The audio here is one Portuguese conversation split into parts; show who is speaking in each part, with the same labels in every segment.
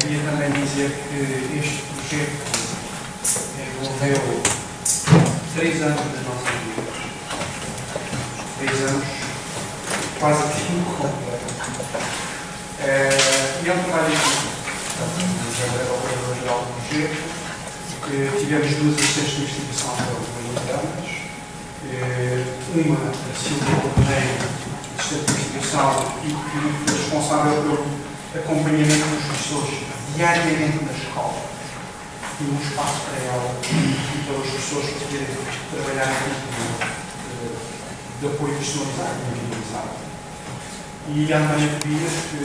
Speaker 1: queria também dizer que este projeto envolveu três anos das nossas vidas. Três anos quase cinco. É, e é um trabalho difícil. Operador-geral do projeto. Eh, tivemos duas assistentes de investigação Anos. Uma, a Silvia Correia, assistente de investigação, e que foi responsável pelo acompanhamento dos professores diariamente na escola. E um espaço para ela e para os professores poderem trabalhar em de, de apoio personalizado e individualizado e a Antônia Tobias, que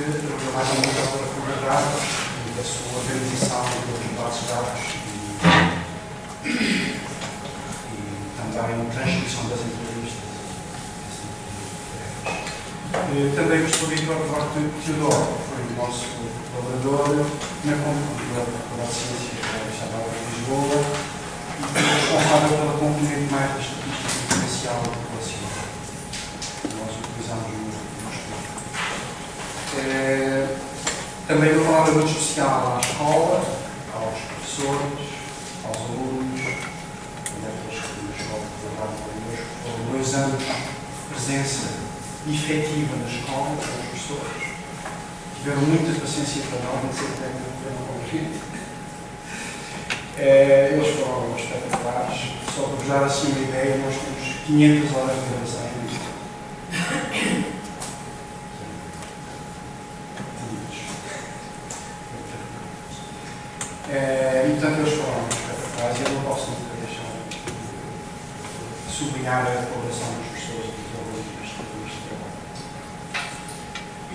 Speaker 1: mais ou menos para Fuga Dados e da sua organização dos bases de dados e, e também transcrição das entrevistas. Também gostou de Vítor Duarte Teodoro, que foi o nosso colaborador na Faculdade de Ciências da Universidade de Lisboa e responsável pela componente mais da estatística diferencial da população. Nós utilizamos é, também de uma forma muito especial à escola, aos professores, aos alunos, aqueles que nos colaboraram connosco, foram dois anos de presença efetiva na escola, com os professores. Tiveram muita paciência para não que foram convido. É, eles foram espetaculares. Só para vos dar assim uma ideia, nós temos 500 horas de gravação É, e portanto eles foram espetaculares e eu não posso nunca deixar de sublinhar a colaboração dos professores e dos alunos neste trabalho.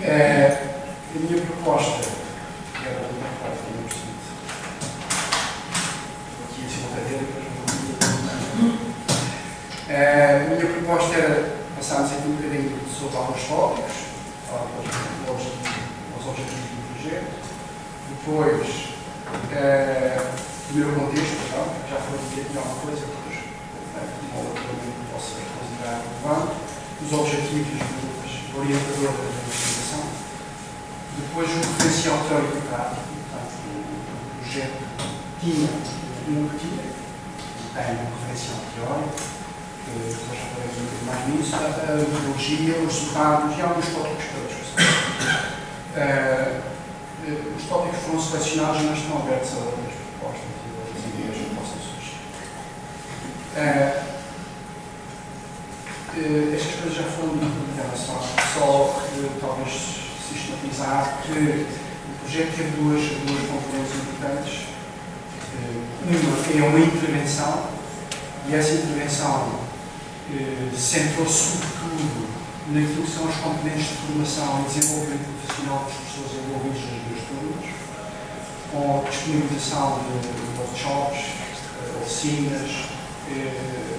Speaker 1: É, a minha proposta era de uma parte que eu preciso. Aqui cima da cadeira, depois vou é, A minha proposta era passarmos aqui um bocadinho sobre alguns tópicos, os objetivos do projeto, depois é, primeiro contexto, tá? já foi dito alguma coisa, depois uma outra que possa considerar relevante, os objetivos dos orientadores da investigação, depois o referencial teórico e prático, portanto, o projeto tinha um tinha, tem um referencial teórico, que depois falaremos um bocadinho mais nisso, a metodologia, os resultados e alguns tópicos para discussão. Uh, eh, os tópicos foram selecionados, mas estão abertos a outras propostas e outras ideias que possam surgir. Uh, estas coisas já foram muito relação, só uh, talvez que o projeto teve duas, duas componentes importantes. uma é uma intervenção, e essa intervenção centrou sobretudo naquilo que são as componentes de formação e desenvolvimento profissional dos professores envolvidos nas duas turmas, com a disponibilização de workshops, eh, oficinas, eh,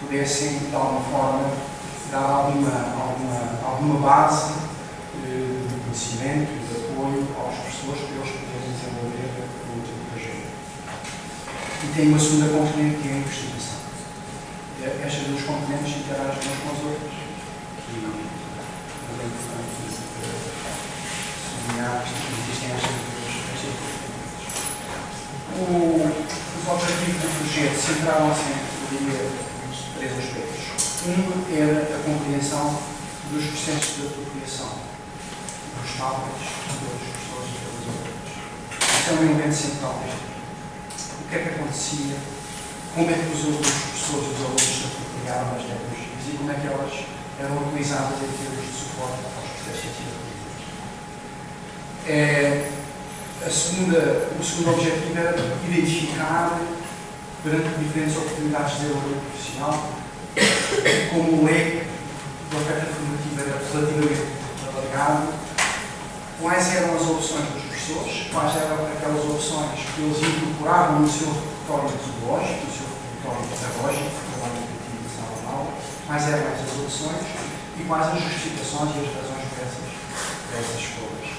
Speaker 1: pudessem, de alguma forma, dar alguma, alguma, alguma base eh, conhecimento e de apoio aos professores para eles poderem desenvolver o projeto. E tem uma segunda componente que é a investigação. Estas duas componentes interagem umas com as outras e também importante sublinhar que existem estas Os objetivos do projeto centraram-se em três aspectos. Um era a compreensão dos processos de apropriação dos professores e dos alunos. Isso é um elemento central O que é que acontecia? Como é que os, os professores e os alunos se apropriaram das tecnologias e como é que elas eram utilizadas em termos de suporte aos processos científicos. É, a segunda, o segundo objetivo era identificar, perante diferentes oportunidades de desenvolvimento profissional, como o leque da oferta formativa era relativamente alargado, quais eram as opções dos professores, quais eram aquelas opções que eles incorporavam no seu repertório metodológico, no seu repertório pedagógico, quais eram essas opções e quais as justificações e as razões dessas, dessas escolhas.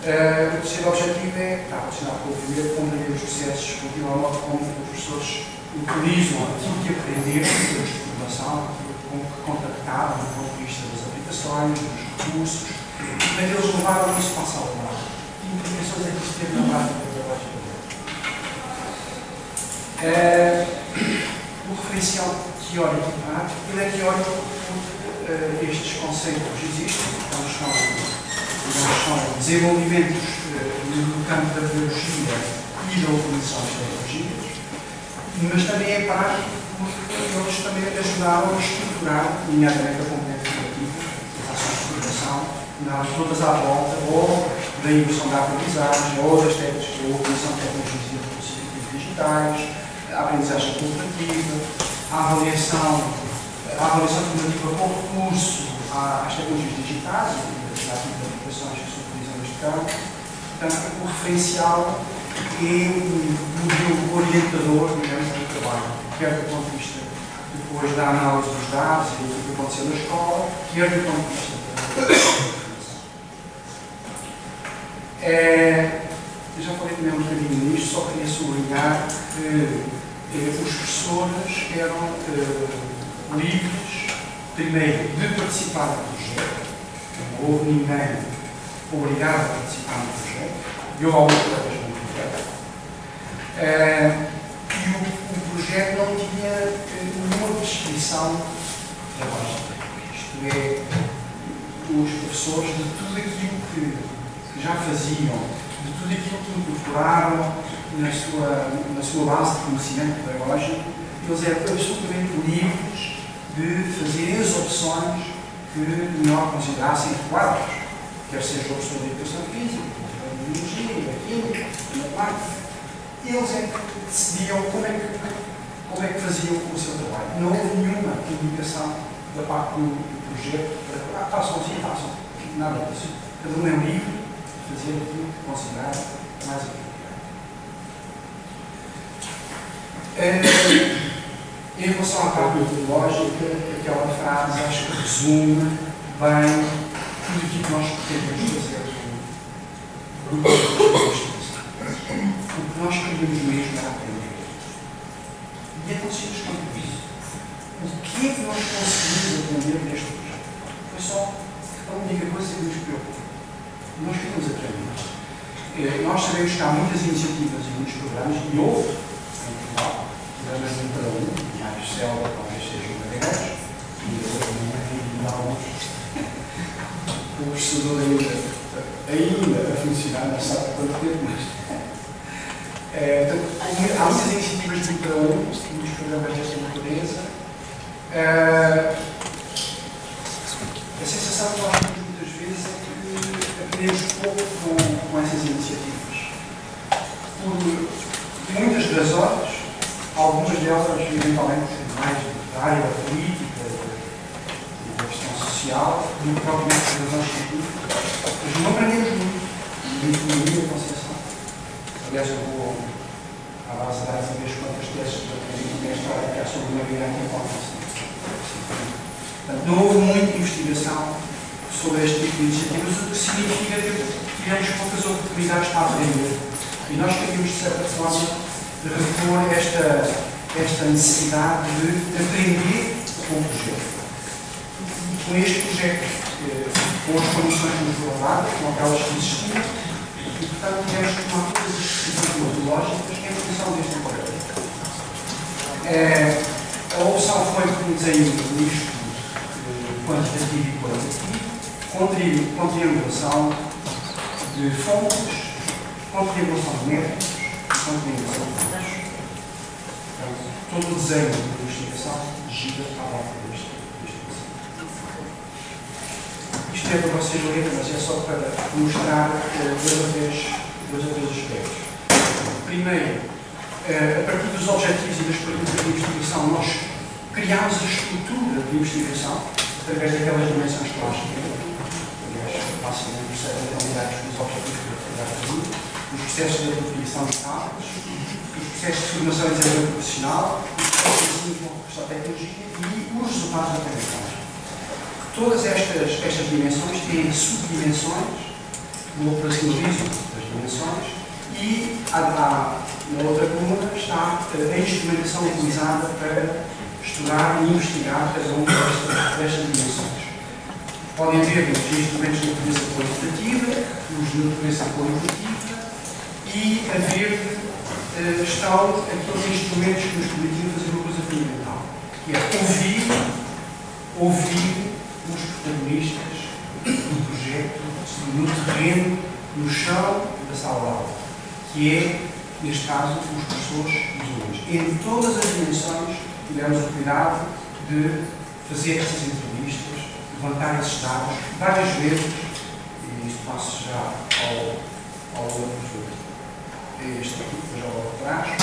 Speaker 1: Uh, o terceiro objetivo é, está relacionado com o primeiro, compreender os processos ao modo como os professores utilizam aquilo que aprenderam termos de formação, aquilo que contactaram do ponto de vista das aplicações, dos recursos, que eles levaram isso para a sala de aula. E implicações é que isto teve na prática pedagógica é, O referencial teórico e prático, ele é teórico porque uh, estes conceitos existem, então são, então são desenvolvimentos uh, no campo da biologia e da utilização das tecnologias, mas também é prático porque eles também ajudaram a estruturar, nomeadamente a componente educativa, a ações de formação, todas à volta, ou da inversão da aprendizagem, ou das técnicas, de e dispositivos digitais, a aprendizagem colaborativa, a avaliação, a avaliação cumulativa com recurso às tecnologias digitais às aplicações que se utilizam neste campo. Portanto, o referencial é um modelo orientador, digamos, do trabalho, quer do ponto de vista depois da análise dos dados e do que aconteceu na escola, quer do ponto de vista é, eu já falei também um bocadinho nisto, só queria sublinhar que eh, os professores eram eh, livres, primeiro, de participar do projeto, não houve ninguém obrigado a participar no projeto, e houve alguns colegas no projeto, e o, o, projeto não tinha eh, nenhuma prescrição pedagógica, isto é, os professores de tudo aquilo que já faziam, de tudo aquilo que incorporaram na sua, na sua base de conhecimento pedagógico, eles eram absolutamente livres de fazer as opções que melhor considerassem adequadas, quer seja o professor de educação física, de biologia, química, matemática. Eles é que decidiam como é que, como é que faziam o seu trabalho. Não houve nenhuma indicação da parte do, do projeto para ah, façam assim, façam. Nada disso. Cada um é livre fazer aquilo que considerar mais apropriado. É, em relação à parte metodológica, aquela frase acho que resume bem tudo aquilo que nós pretendemos fazer no grupo de O que nós queríamos mesmo era aprender. E é tão simples quanto isso. O que é que nós conseguimos aprender neste projeto? Foi só a única coisa que nos preocupa nós queremos aprender. Eh, nós sabemos que há muitas iniciativas e muitos programas, e houve em Portugal, programas de um para um, mais célula, talvez sejam grandes, e eu também alguns. O professor ainda, ainda a funcionar, não sabe quanto tempo, mas. É, então, há muitas iniciativas de um para um, muitos programas desta natureza. É, a sensação que nós temos muitas vezes é aprendemos pouco com, com essas iniciativas. Por muitas razões, algumas delas eventualmente mais da área política, da questão social, do que propriamente razões científicas, mas não aprendemos muito, muito minha concepção. Aliás, eu vou à base de dados a ver quantas teses que aprendi nesta área, que há sobre uma grande hipótese. Portanto, não houve muita investigação sobre este tipo de iniciativas, o que significa que tivemos poucas oportunidades para aprender. E nós queríamos, de certa forma, repor esta, esta necessidade de aprender com o projeto. Com este projeto, eh, com as condições que nos foram dadas, com aquelas que existiam, e, portanto, tivemos que tomar todas as decisões metodológicas em função deste projeto. É, a opção foi, como dizem nisto, eh, quantitativo e qualitativo, contribuição de fontes, contribuição de métodos, contribuição de fontes. Então, todo o desenho de investigação gira à volta deste, Isto é para vocês lerem, mas é só para mostrar uh, dois, ou três, dois ou três aspectos. Primeiro, uh, a partir dos objetivos e das perguntas de investigação, nós criámos a estrutura de investigação através daquelas dimensões clássicas facilmente percebem a realidade dos objetivos pública, os processos de apropriação de dados, os processos de formação e desenvolvimento profissional, os processos de ensino da tecnologia e os resultados da tecnologia. Todas estas, estas dimensões têm subdimensões no operacionalismo das dimensões e na outra coluna está a instrumentação utilizada para estudar e investigar cada uma destas dimensões podem ver os instrumentos de natureza quantitativa, os de natureza qualitativa e haver uh, estão aqueles instrumentos que nos permitem fazer uma coisa fundamental, que é ouvir, ouvir os protagonistas do projeto no terreno, no chão da sala de aula, que é, neste caso, os professores e os alunos. Em todas as dimensões tivemos o cuidado de fazer essas entrevistas, levantar esses dados várias vezes, e isto passo já ao, ao outro, este aqui, que já logo atrás,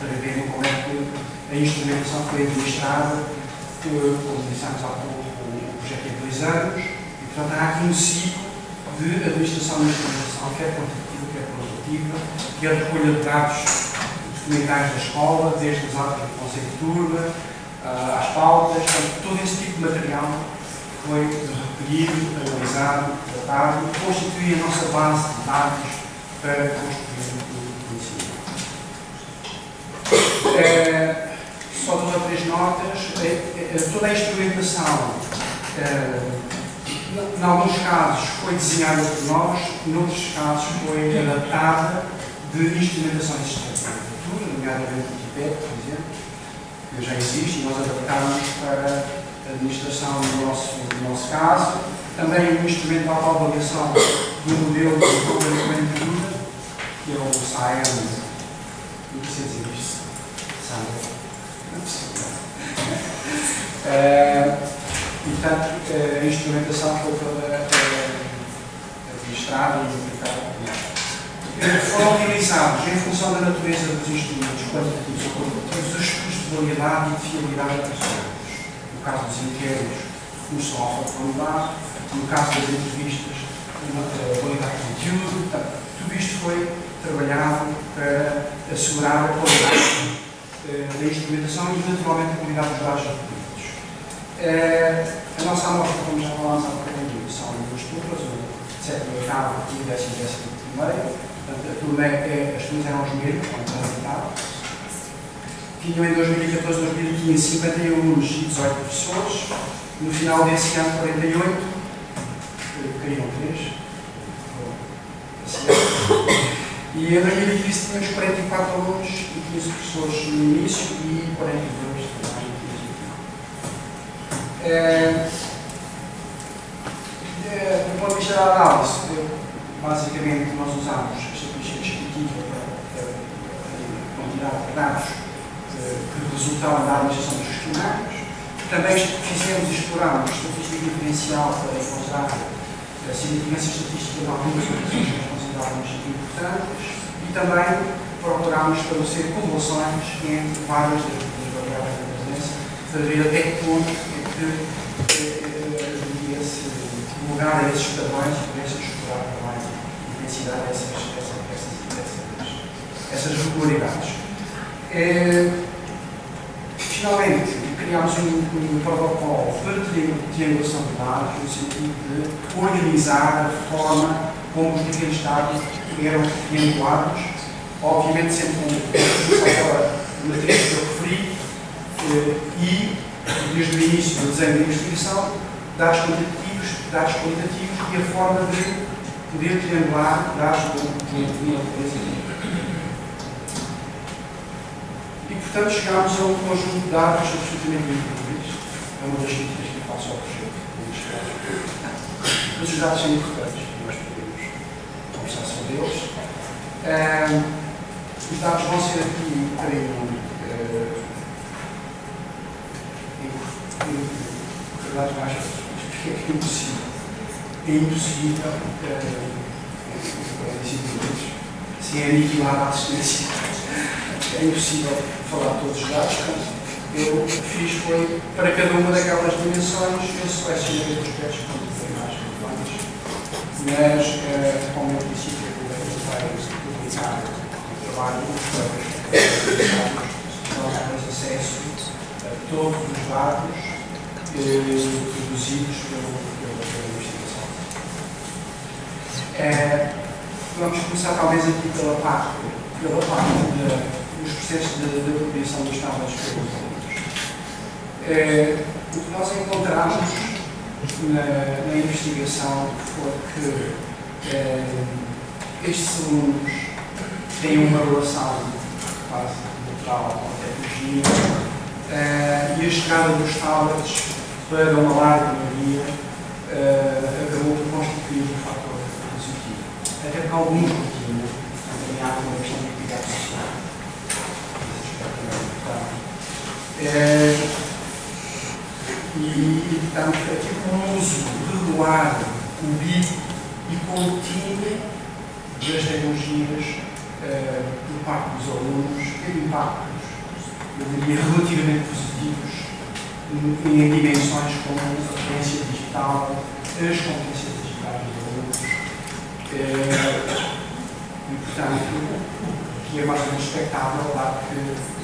Speaker 1: para verem como é que a instrumentação foi administrada, como dissemos há pouco, o projeto tem dois anos, e portanto há aqui um ciclo de administração da instrumentação, quer quantitativa, quer é a recolha de dados documentais da escola, desde as atas do conceito de turma, às pautas, portanto, todo esse tipo de material foi recolhido, analisado, tratado e constitui a nossa base de dados para construir o conhecimento. É, só duas ou três notas. É, é, toda a instrumentação, em alguns casos, foi desenhada por nós, noutros casos, foi adaptada de instrumentação existente nomeadamente o Wikipedia, por exemplo, que já e nós adaptámos para a administração do nosso, do nosso caso. Também um instrumento de autoavaliação do modelo de desenvolvimento que é o SAEM, não precisa dizer isto, SAEM. É, e, portanto, a instrumentação foi toda administrada e aplicada. Foram utilizados, em função da natureza dos instrumentos quantitativos ou qualitativos, os estudos de validade e de fiabilidade das pessoas. No caso dos inquéritos, recurso ao autovalidade, no caso das entrevistas, validade de conteúdo. Portanto, tudo isto foi trabalhado para assegurar a qualidade da instrumentação e, naturalmente, a qualidade dos dados recolhidos. a nossa amostra, como já falámos há bocadinho, são duas turmas, o sétimo, oitavo e o décimo, décimo primeiro. Portanto, a turma é, as turmas eram os mesmos, como transitado. Tinham em 2014, 2015, 51 alunos e 18 professores. No final desse ano, 48. Caíram 3. E em 2015 tínhamos 44 alunos e 15 professores no início e 42 também é, é, do ponto de vista da análise, basicamente nós usamos a estatística descritiva para a quantidade de dados que resultaram da administração dos questionários. Também fizemos e exploramos estatística diferencial para encontrar a significância estatística de algumas operações consideradas importantes e também procurámos estabelecer correlações entre várias das, variáveis da presença para ver até que ponto é que deveria se divulgar a esses padrões e poder-se explorar também a intensidade dessas, dessas, dessas, essas regularidades. É, finalmente, criámos um, um protocolo de triangulação de dados no sentido de organizar a forma como os diferentes dados eram triangulados, obviamente sempre com a matriz que eu referi, eh, e, desde o início do desenho da investigação, dados quantitativos, dados qualitativos e a forma de poder triangular dados uma natureza E, portanto, chegámos a um conjunto de dados absolutamente incríveis. É uma das críticas que eu faço ao projeto. Mas os dados são importantes deles. Uh, os dados vão ser aqui bocadinho uh, dados mais porque é impossível. É impossível uh, se é aniquilada a assistência. É impossível falar todos os dados. Eu fiz foi para cada uma daquelas dimensões, eu selecionei os aspectos que foram mais relevantes, mas, uh, como eu disse, publicar o trabalho nós temos acesso a todos os dados eh, produzidos pelo, pela, investigação. É, vamos começar talvez aqui pela parte, pela parte de, dos processos de, de apropriação dos alunos. É, o que nós encontramos na, na investigação foi que Eh, estes alunos têm uma relação quase natural com a tecnologia eh, e a chegada dos tablets para uma larga maioria uh, acabou por constituir um fator positivo. Até porque alguns motivos também há uma questão de equidade social. É, e, portanto, aqui com o uso regular, cubículo e contínuo das tecnologias uh, por parte dos alunos teve impactos, eu diria, relativamente positivos em dimensões como a competência digital, as competências digitais dos alunos. Eh, e, portanto, que é mais ou menos expectável, que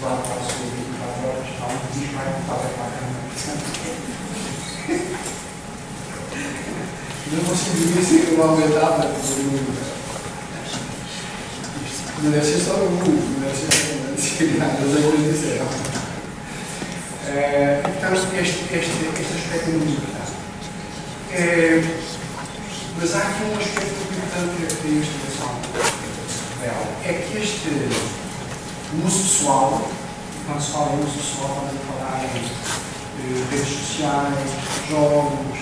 Speaker 1: 24 horas sobre 24 horas, há um que para a. Não conseguiria ser uma aumentada por Não deve ser só o mundo, não deve ser nada, eles disseram. É, então, este, este, este aspecto é muito importante. É, mas há aqui um aspecto importante da investigação real. É que este uso pessoal, quando se fala em uso pessoal, a falar em eh, redes sociais, jogos,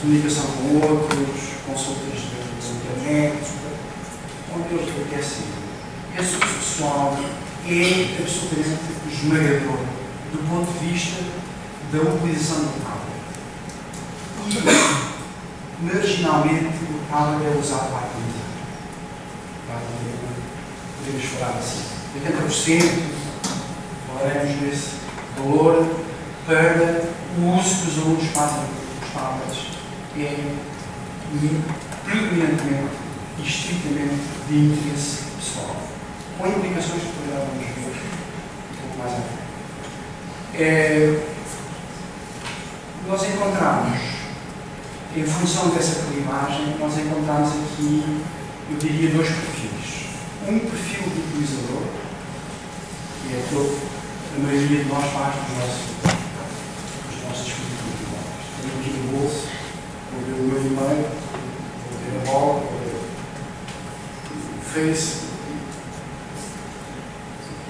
Speaker 1: comunicação com outros, consultas de internet, onde estou aqui Esse uso pessoal é absolutamente esmagador do ponto de vista da utilização do tablet. E, marginalmente, o tablet é usado para aprendizagem. Podemos falar assim. 80% falaremos nesse valor para o uso que os alunos fazem dos tablets. É predominantemente e estritamente de interesse pessoal, com implicações que poderemos ver um pouco mais à frente é, nós encontramos, em função dessa clivagem, nós encontramos aqui, eu diria, dois perfis. Um perfil do utilizador, que é todo, a maioria de nós faz dos nossos, nossos dispositivos móveis. Tenho aqui no bolso, vou ver o meu e-mail, vou ver a bola, vou ver o Face.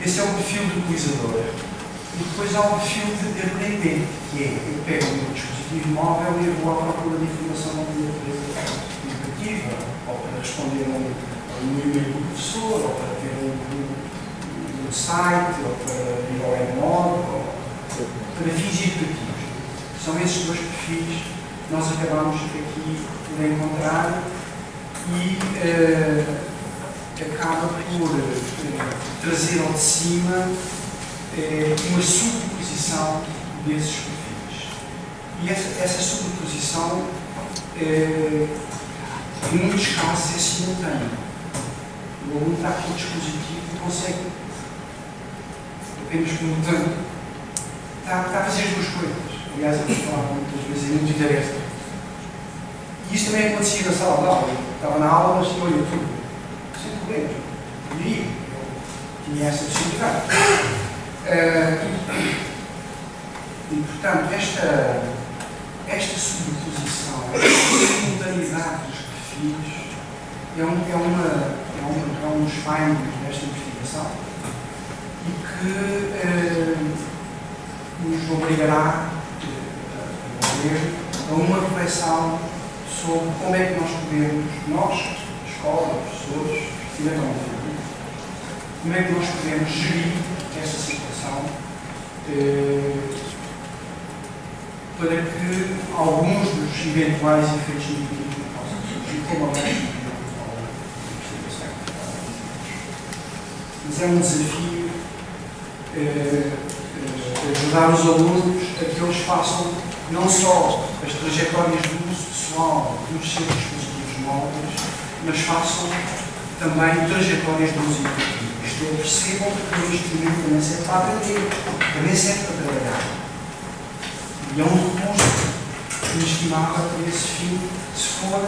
Speaker 1: Esse é o perfil do utilizador. E depois há um perfil de aprender, que é, eu pego o meu dispositivo móvel e vou à procura de informação de natureza educativa, ou para responder a um, e-mail do professor, ou para ter um, um, site, ou para ir ao webmod, ou para fins educativos. São esses dois perfis que nós acabamos aqui de encontrar e uh, acaba por uh, trazer ao de cima é, uma sobreposição desses perfis. E essa, essa em muitos casos, é simultânea. O aluno está com o dispositivo e consegue, apenas perguntando, está, está a fazer as duas coisas. Aliás, eu falar muitas vezes, é muito interessante. E isso também acontecia na sala de aula. Estava na aula, mas tinha o YouTube. Sem problema. E eu tinha essa possibilidade. Uh, e, portanto, esta, esta sobreposição, esta simultaneidade dos perfis é um, é, uma, é, um, é um dos findings desta investigação e que uh, nos obrigará uh, a a uma reflexão sobre como é que nós podemos, nós, escola, professores, eventualmente, como é que nós podemos gerir esta situação eh, para que alguns dos eventuais efeitos negativos possam surgir, como a Mas é um desafio eh, eh, ajudar os alunos a que eles façam não só as trajetórias do uso pessoal dos seus dispositivos móveis, mas façam também trajetórias do uso educativo eu percebam que o investimento também serve para aprender, também serve para trabalhar. E é um recurso inestimável para esse fim, se for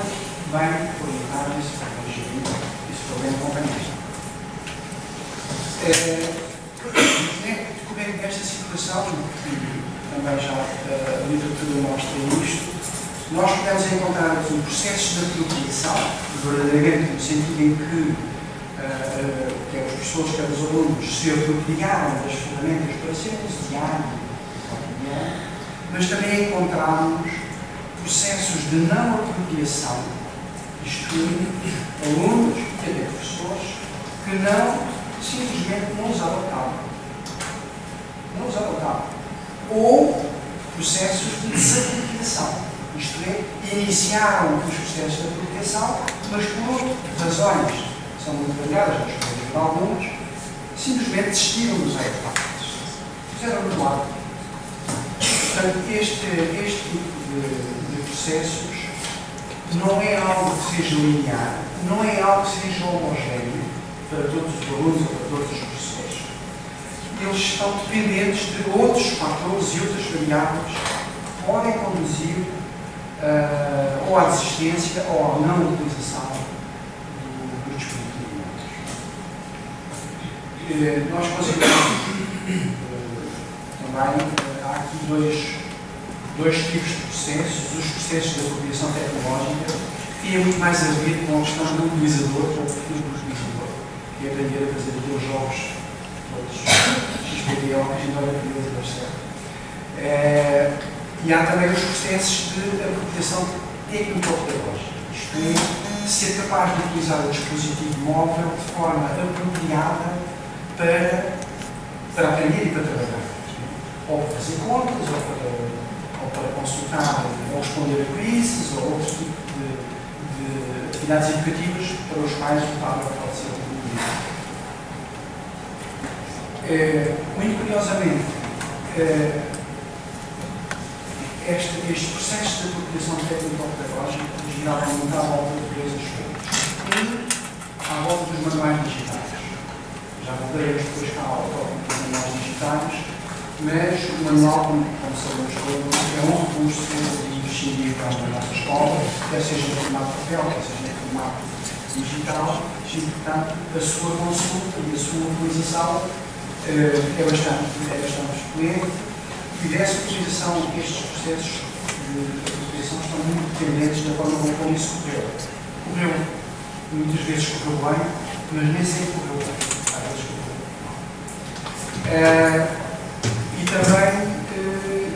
Speaker 1: bem orientado e se for bem gerido e se for bem acompanhado. É, decorrendo desta situação, que também já a literatura mostra isto, nós podemos encontrar aqui processos de apropriação, verdadeiramente no sentido em que uh, quer os professores, quer os alunos se apropriaram das ferramentas para ser diário, mas também encontramos processos de não apropriação, isto é, alunos e até professores, que não, simplesmente não os adotavam. Não os adotavam. Ou processos de desapropriação, isto é, iniciaram os processos de apropriação, mas por razões que são muito variadas, mas de algumas, simplesmente desistiram dos aeroportos. Fizeram no lado. Portanto, este, este tipo de, de processos não é algo que seja linear, não é algo que seja homogéneo para todos os alunos ou para todos os professores. Eles estão dependentes de outros fatores e outras variáveis que podem conduzir uh, ou à desistência ou à não utilização do, do. Uh, nós consideramos uh, também há aqui dois dois tipos de processos, os processos de apropriação tecnológica, que é muito mais a ver com a questão do utilizador, com o perfil do utilizador, que é aprender a fazer os jogos, todos XPTO, embora a beleza da certo. É, e há também os processos de apropriação técnico-pedagógica, isto é, ser capaz de utilizar o dispositivo móvel de forma apropriada para, para aprender e para trabalhar. Ou para fazer contas, ou para ou para consultar ou responder a quizzes ou outros tipos de, de atividades educativas para os pode ser utilizado. É, muito curiosamente, é, este, este processo de apropriação técnico-pedagógica girava muito à volta de dois aspectos. Um, à volta dos manuais digitais. Já voltaremos depois cá ao tópico dos manuais digitais, mas o manual, como, como sabemos todos, é um recurso imprescindível na nossa escola, quer seja em formato papel, quer seja em formato digital, portanto, a sua consulta e a sua utilização uh, é bastante, é bastante frequente, e dessa utilização, estes processos de utilização estão muito dependentes da forma como isso correu. Correu, muitas vezes correu bem, mas nem sempre correu bem. Às vezes correu mal. Uh, e também eh,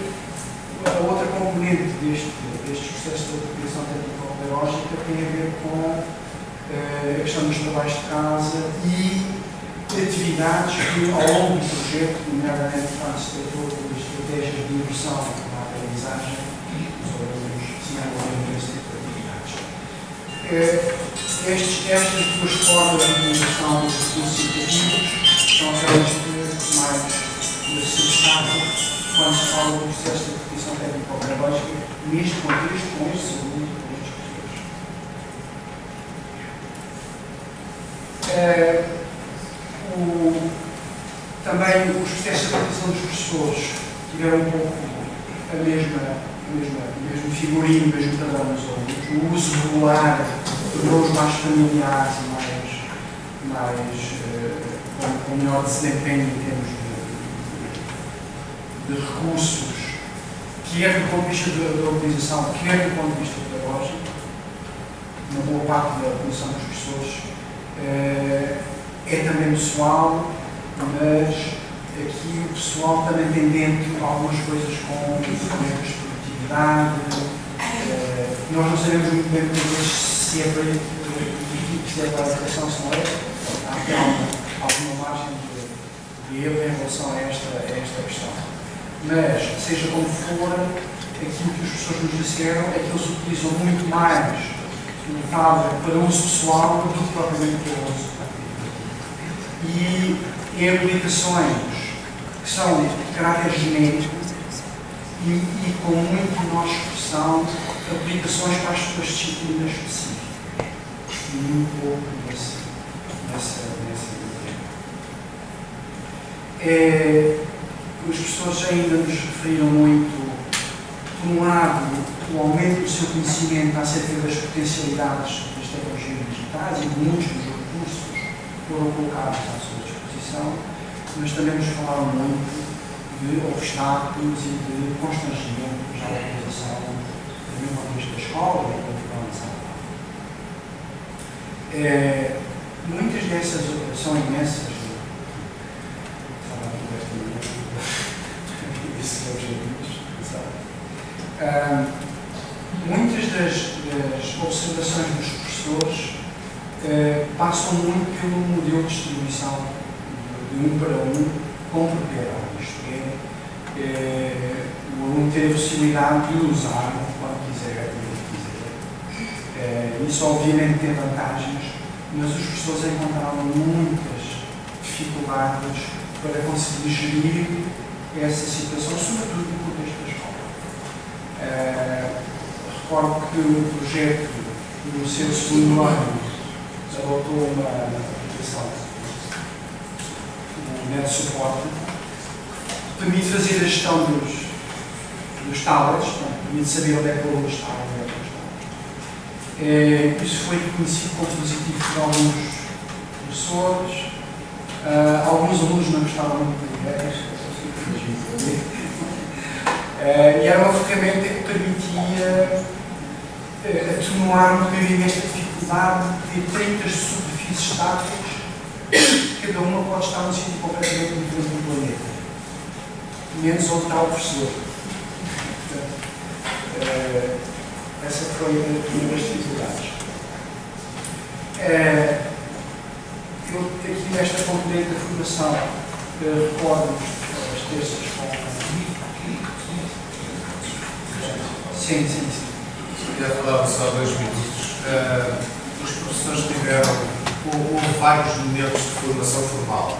Speaker 1: a outra componente deste, deste processo de apropriação técnico-pedagógica tem a ver com eh, a questão dos trabalhos de casa e atividades que, ao longo do projeto, nomeadamente quando se tratou de estratégias de inversão na aprendizagem, os alunos se envolveram nesse tipo de atividades. Eh, estes, estas duas formas de utilização dos recursos são aquelas que mais necessário quando se fala do processo de repetição técnico-pedagógica neste contexto, com este segundo com estes professores. É, o, também os processos de repetição dos professores tiveram um pouco a mesma, a mesma, o mesmo figurino, o mesmo padrão nos alunos. O uso regular tornou-os mais familiares e mais, mais uh, com, melhor desempenho em termos de de recursos, quer do ponto de vista da organização, quer do ponto de vista pedagógico, uma boa parte da comissão dos professores é, é também pessoal, mas aqui o pessoal também tem dentro algumas coisas com ferramentas de produtividade. É, nós não sabemos muito bem muitas vezes se é para se é para a educação, se não é. Há alguma, alguma margem de, de erro em relação a esta, a esta questão. Mas, seja como for, aquilo que os professores nos disseram é que eles utilizam muito mais tablet para uso pessoal do que propriamente para uso E em aplicações que são de caráter genérico e, e com muito mais expressão, aplicações para as suas disciplinas específicas. E muito pouco nesse, nessa, nessa ideia. É, os professores ainda nos referiram muito, por um lado, o aumento do seu conhecimento acerca das potencialidades das tecnologias digitais e muitos dos recursos foram colocados à sua disposição, mas também nos falaram muito de obstáculos e de constrangimento já da utilização no contexto da escola e da programação. É, muitas dessas são imensas. Muitas das, das, observações dos professores uh, passam muito pelo modelo de distribuição de um para um com propriedade, isto é, é o aluno ter a possibilidade de usar quando quiser, quando quiser. É, isso obviamente tem vantagens, mas os professores encontraram muitas dificuldades para conseguir gerir essa situação, sobretudo escola. É, recordo que o projeto, no seu segundo ano, adotou uma aplicação, um net suporte, permite fazer a gestão dos, dos tablets, permite saber onde é que o aluno está, onde é que está. É, isso foi reconhecido como positivo por alguns professores, uh, alguns alunos não gostavam muito de ideias, uh, e era uma ferramenta que permitia uh, atenuar um bocadinho esta dificuldade de ter 30 superfícies estáticas, cada uma pode estar num sítio completamente diferente do planeta menos onde está o professor. uh, essa foi uma das dificuldades. Uh, eu aqui nesta componente da formação uh, recordo as terças com. Sim, sim, sim.
Speaker 2: Queria falar só dois minutos. Uh, os professores tiveram, houve vários momentos de formação formal.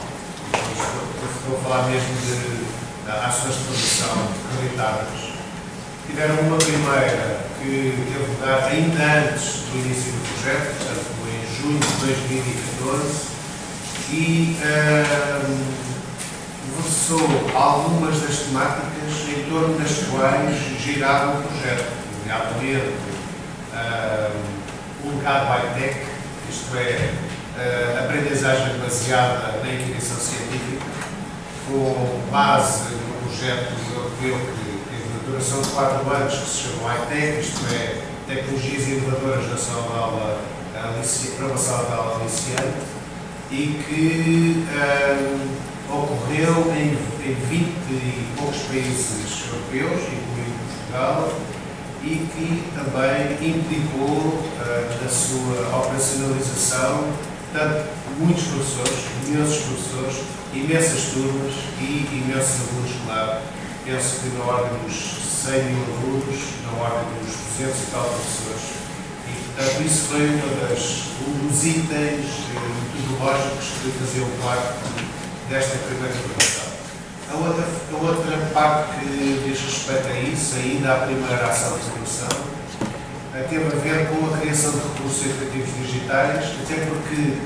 Speaker 2: Vou falar mesmo de ações de formação acreditadas. Tiveram uma primeira que teve lugar ainda antes do início do projeto, portanto, em junho de 2014, e um, versou algumas das temáticas em torno das quais girava o projeto, nomeadamente um, o legado high-tech, isto é, a aprendizagem baseada na inquisição científica, com base no projeto europeu que teve uma duração de 4 anos, que se chamou ITEC, isto é, Tecnologias Inovadoras na Sala de Aula, para uma sala de aula e que um, ocorreu em, em 20 e poucos países europeus, incluindo Portugal, e que também implicou uh, na sua operacionalização tanto muitos professores, imensos professores, imensas turmas e imensos alunos, claro. Penso que na ordem dos 100 mil alunos, na ordem dos 200 e tal professores. E, portanto, isso foi uma das, um dos itens eh, metodológicos que faziam parte desta primeira formação. A outra, a outra parte que diz respeito a isso, ainda a primeira ação de formação, eh, teve a ver com a criação de recursos educativos digitais, até porque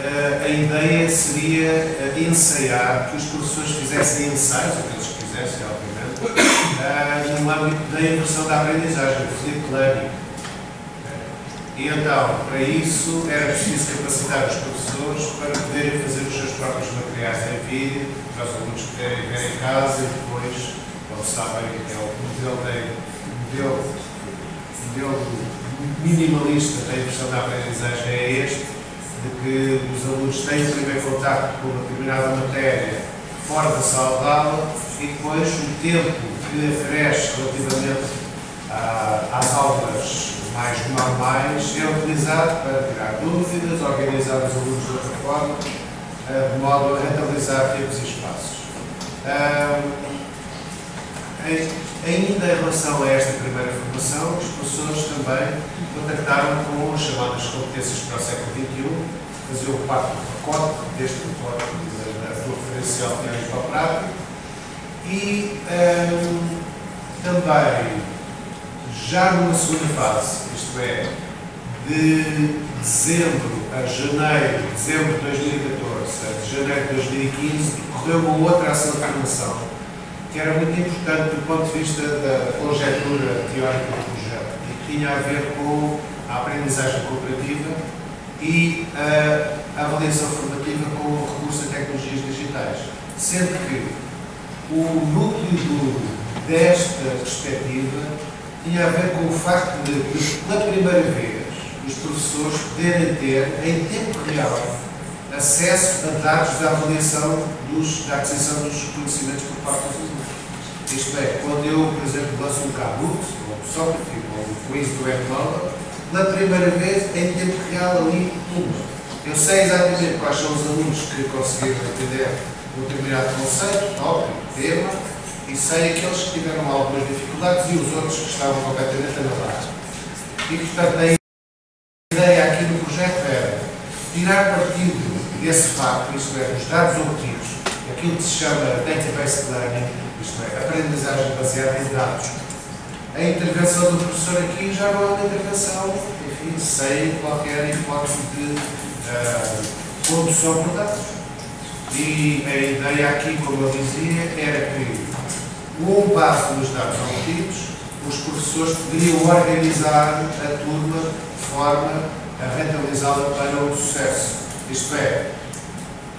Speaker 2: uh, a ideia seria uh, ensaiar, que os professores fizessem ensaios, o que eles quisessem, obviamente, no âmbito da inversão da aprendizagem, o flip learning. E então, para isso, era preciso capacitar os professores para poderem fazer os seus próprios materiais em vídeo, para os alunos poderem ver em casa e depois, como sabem, é o modelo, de, modelo, modelo minimalista da inversão da aprendizagem é este, de que os alunos têm primeiro contato com uma determinada matéria fora da sala de aula e depois o tempo que oferece relativamente às aulas mais normais é utilizado para tirar dúvidas, organizar os alunos de outra forma, de modo a rentabilizar tempos e espaços. Ainda em relação a esta primeira formação, os professores também contactaram com as chamadas competências para o século XXI, faziam parte do pacote, deste pacote da referencial teórico ao prático, e também, já numa segunda fase, isto é, de dezembro a janeiro, dezembro de 2014 a janeiro de 2015, decorreu uma outra ação de formação que era muito importante do ponto de vista da conjectura teórica do projeto e que tinha a ver com a aprendizagem cooperativa e a avaliação formativa com o recurso a tecnologias digitais. Sendo que o núcleo duro desta perspectiva tinha a ver com o facto de, pela primeira vez, os professores poderem ter, em tempo real, acesso a dados da avaliação dos, da aquisição dos conhecimentos por parte dos alunos. Isto é, quando eu, por exemplo, lanço um Kahoot, ou um Socrative, ou um quiz do Webmola, pela primeira vez, em tempo real, ali, pumba. Eu sei exatamente quais são os alunos que conseguiram entender um determinado conceito, tópico, tema, e sei aqueles que tiveram algumas dificuldades e os outros que estavam completamente anulados. E, portanto, a ideia aqui do projeto era tirar partido desse facto, isto é, os dados obtidos, aquilo que se chama database learning, isto é, aprendizagem baseada em dados. A intervenção do professor aqui já não é uma intervenção, enfim, sem qualquer hipótese de uh, condução por dados. E a ideia aqui, como eu dizia, era que com base nos dados obtidos, os professores poderiam organizar a turma de forma a rentabilizá-la para o sucesso. Isto é,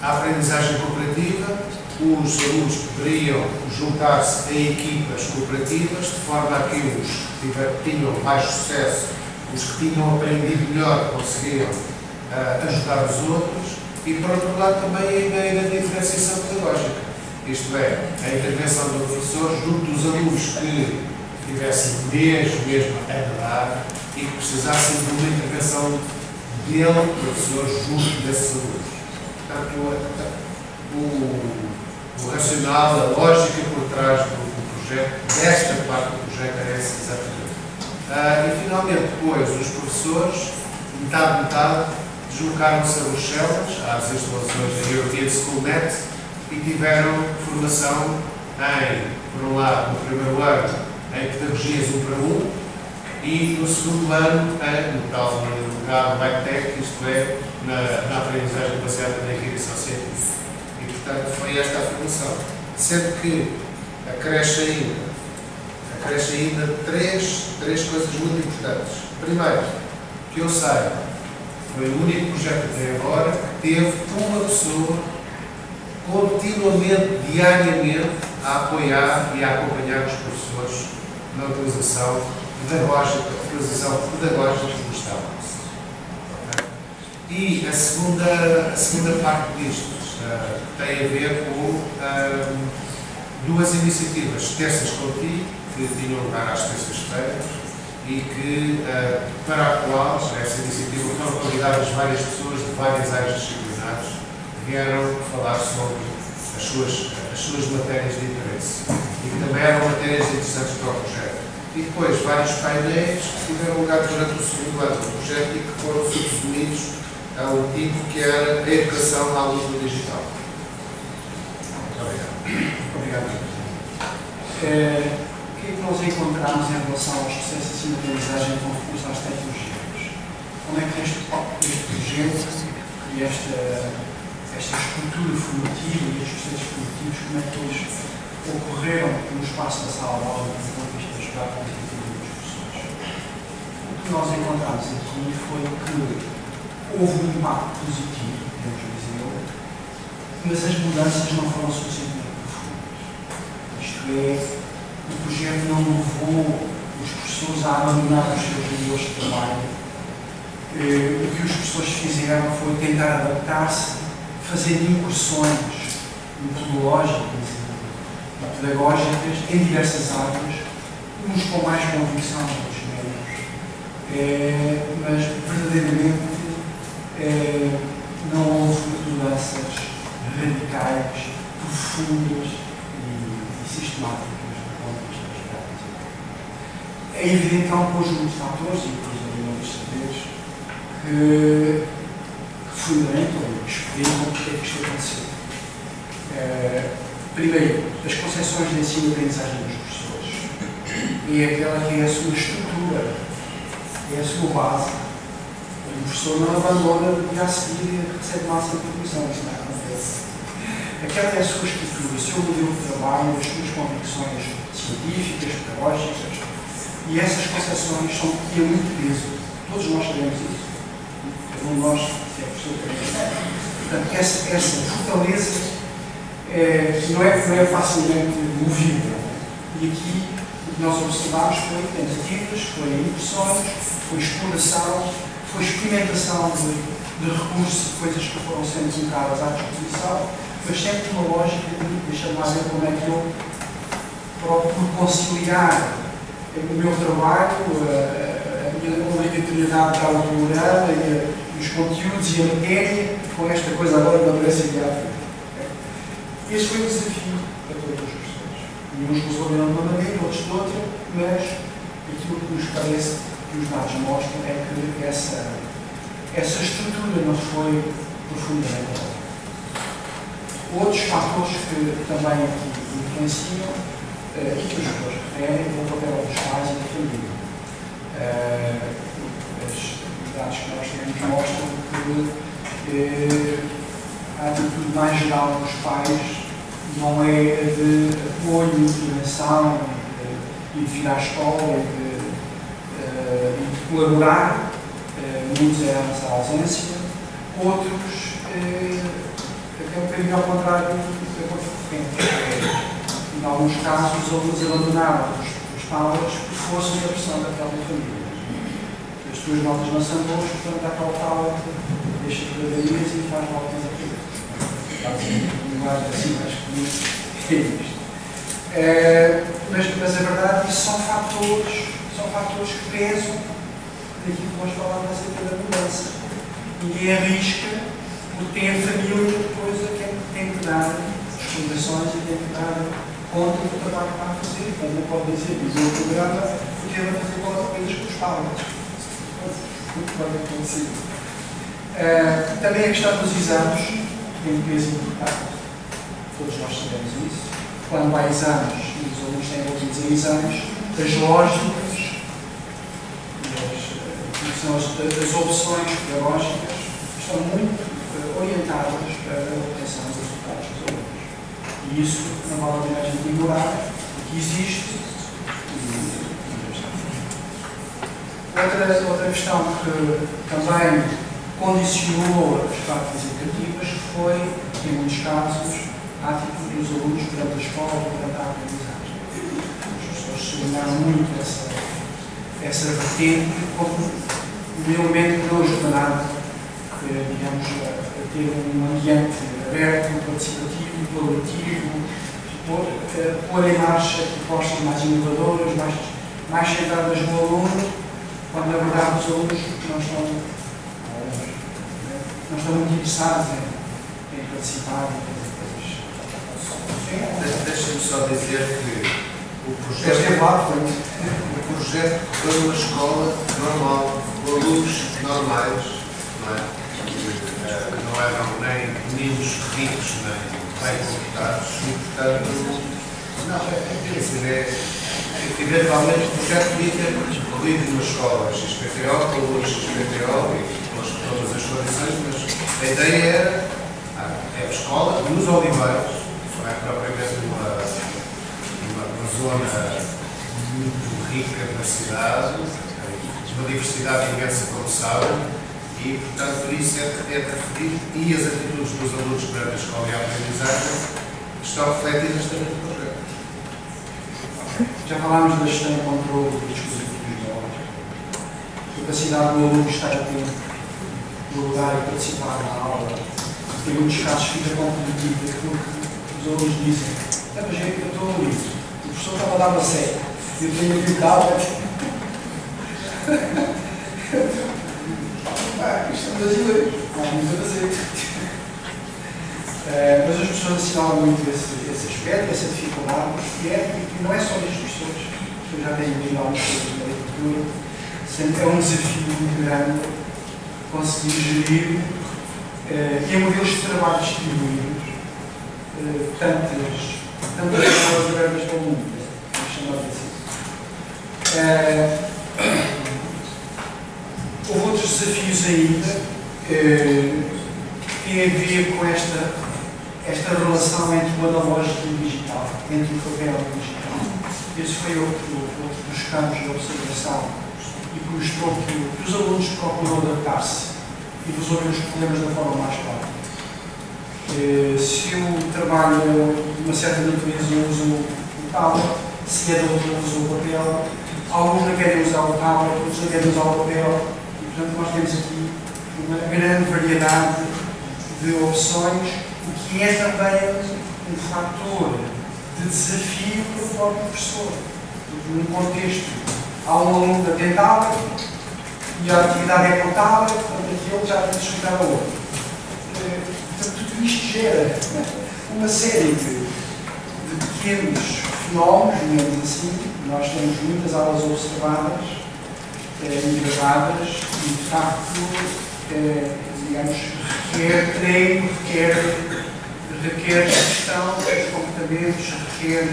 Speaker 2: a aprendizagem cooperativa, os alunos poderiam juntar-se em equipas cooperativas, de forma a que os que tinham mais sucesso, os que tinham aprendido melhor, conseguiam uh, ajudar os outros, e por outro lado também a ideia da diferenciação pedagógica isto é, a intervenção do professor junto dos alunos que tivessem mesmo, a dar e que precisassem de uma intervenção dele, professor, junto desses alunos. Portanto, o, o racional, a lógica por trás do, do, projeto, desta parte do projeto, é essa exatamente. Ah, e finalmente, depois, os professores, metade, metade, deslocaram-se a Bruxelas, às instalações da European School Net, e tiveram formação em, por um lado, no primeiro ano, em pedagogias 1 para 1 e no segundo ano, em, no tal lugar Tech, isto é, na, na aprendizagem baseada na inquirição científica. E, portanto, foi esta a formação. Sendo que acresce ainda, acresce ainda três, três coisas muito importantes. Primeiro, que eu saiba, foi o único projeto até agora que teve uma pessoa continuamente, diariamente, a apoiar e a acompanhar os professores na utilização pedagógica, utilização pedagógica do Estado. E a segunda, a segunda parte disto uh, tem a ver com uh, duas iniciativas, terças contigo, que tinham lugar às terças-feiras, e que, uh, para a qual, essa iniciativa, foram convidadas várias pessoas de várias áreas disciplinares vieram falar sobre as suas, as suas matérias de interesse e que também eram matérias interessantes para o projeto. E depois vários painéis que tiveram lugar durante o segundo ano do projeto e que foram subsumidos a um tipo que era a educação à luz do digital. Muito obrigado.
Speaker 1: Obrigado. É, o que é que nós encontramos em relação aos processos de aprendizagem com recurso às tecnologias? Como é que este, este projeto e esta esta estrutura formativa e estes processos formativos, como é que eles ocorreram no espaço da sala de aula do ponto de vista da jogada quantitativa dos professores. O que nós encontramos aqui foi que houve um impacto positivo, podemos dizer, mas as mudanças não foram suficientemente profundas. Isto é, o projeto não levou os professores a abandonar os seus níveis de trabalho. Eh, o que os professores fizeram foi tentar adaptar-se fazer incursões metodológicas e pedagógicas em diversas áreas, uns com mais convicção, outros menos. É, mas, verdadeiramente, é, não houve mudanças radicais, profundas e, e sistemáticas do ponto de vista. É evidente que há um conjunto de fatores, e depois não saberes, que fundamentam, explicam porque é que isto aconteceu. Uh, primeiro, as concepções de ensino e aprendizagem dos professores. E é aquela que é a sua estrutura, é a sua base. O professor não abandona dia a seguir e recebe massa de informação, isso não acontece. Aquela é a sua estrutura, o seu modelo de trabalho, as suas convicções científicas, pedagógicas, e essas concepções são, têm muito peso. Todos nós sabemos isso. Cada um de nós Portanto, essa, essa fortaleza é, não, é, não é facilmente movível. E aqui o que nós observámos foi tentativas, foi impressões, foi exploração, foi experimentação de, de recursos coisas que foram sendo colocadas à disposição, mas sempre uma lógica de deixa-me lá ver como é que eu procuro conciliar o meu trabalho, a, a minha obrigatoriedade o programa, os conteúdos e a matéria, com esta coisa agora da aqui à frente. Esse foi o desafio para todos os professores. E uns resolveram de uma maneira, outros de outra, mas aquilo que nos parece que os dados mostram é que essa, essa estrutura não foi profundamente Outros fatores que também aqui influenciam uh, e que os professores referem o papel dos pais e da família. Uh, dados que nós temos mostram que uh, a atitude mais geral dos pais não é de apoio, intervenção e de vir à escola e de, de colaborar. Uh, muitos é a ausência, outros até um bocadinho ao contrário do que acontece. Em alguns casos, os alunos abandonaram as aulas por força da pressão daquela família. As tuas notas não são boas, portanto, tal, deixa de gravarias e faz voltas a linguagem assim mais comum é isto. É, mas, mas a verdade isso são fatores, são fatores que pesam daquilo que nós falamos acerca da mudança. Ninguém arrisca, porque tem a família depois a quem tem que dar as fundações e tem que dar conta do trabalho que está a fazer. Então não pode dizer, diz o programa, porque ele vai fazer coisas com os palmas. Muito pode acontecer. Uh, também a questão dos exames tem um peso importante. Todos nós sabemos isso. Quando há exames e os alunos têm envolvidos em exames, as lógicas as, as, as opções pedagógicas estão muito uh, orientadas para a obtenção dos resultados dos alunos. E isso não vale a pena a ignorar, que existe. Outra, outra questão que também condicionou as práticas educativas foi, em muitos casos, a atitude dos alunos durante a escola, durante a aprendizagem. As pessoas sublinharam muito essa, essa vertente como um elemento que não ajuda nada, digamos, a, ter um ambiente aberto, participativo, colaborativo, pôr, pôr em marcha propostas mais inovadoras, mais, mais centradas no aluno, quando na verdade os alunos não estão não estão muito interessados em, em participar e
Speaker 2: fazer coisas. Deixa-me só dizer que o projeto,
Speaker 1: é
Speaker 2: o projeto foi uma escola normal, com alunos normais, não é? Eh, não eram nem meninos ricos, nem bem comportados, e portanto, não, é, é, é, eventualmente o projeto podia ter corrido numa escola XPTO, alunos XPTO e todas as condições, mas a ideia era ah, é a escola nos Oliveiros, não é propriamente uma, uma, uma zona muito rica na cidade, uma diversidade imensa, como sabem, e, portanto, por isso é, é de referir, e as atitudes dos alunos perante a escola e a aprendizagem estão refletidas também no projeto.
Speaker 1: Já falámos da gestão e controle do dispositivo ideológico. A capacidade do aluno estar atento no lugar e participar na aula. Em muitos casos fica comprometido aquilo que os alunos dizem. É, mas eu estou no livro. O professor estava a dar uma série. Eu tenho aqui o cabo. ah, isto é brasileiro. Não a fazer. É, mas as pessoas assinalam muito esse, esse aspecto, essa dificuldade, e, é, e não é só das pessoas, eu já tenho lido algumas coisas da literatura, sempre é um desafio muito grande conseguir gerir uh, em modelos de trabalho distribuídos uh, tantas, tantas pessoas abertas para o mundo, chamar assim. Uh, houve outros desafios ainda uh, que têm a ver com esta, esta relação entre o analógico e o digital, entre o papel e o digital. Esse foi outro, outro dos campos de observação que que os alunos procuram adaptar-se e resolver os problemas da forma mais prática. Eh, se eu trabalho de uma certa natureza uso o tablet, se cada um usa o papel, alguns não querem usar o tablet, outros não querem usar o papel, e portanto nós temos aqui uma grande variedade de opções, o que é também um fator de desafio para o próprio professor. Num contexto, há um aluno a ter tablet e a atividade é tablet, portanto aquele já tem de estudar a outro. Eh, portanto, tudo isto gera uma série de, de pequenos fenómenos, digamos assim. Nós temos muitas aulas observadas eh, e gravadas e, de facto, eh, digamos, requer treino, requer, requer gestão dos comportamentos, requer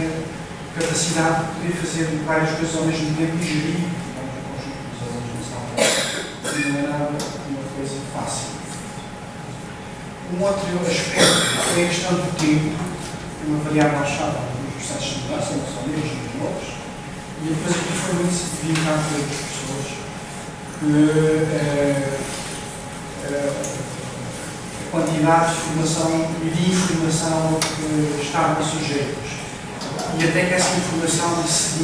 Speaker 1: capacidade de poder fazer várias coisas ao mesmo tempo e gerir o conjunto dos alunos não é nada uma coisa fácil. Um outro aspecto é a questão do tempo, uma variável chave nos processos de mudança, não são mesmo os novos, e depois aqui foi muito vincado pelas pessoas que eh, eh, a quantidade de informação e de informação que estavam sujeitos e até que essa informação se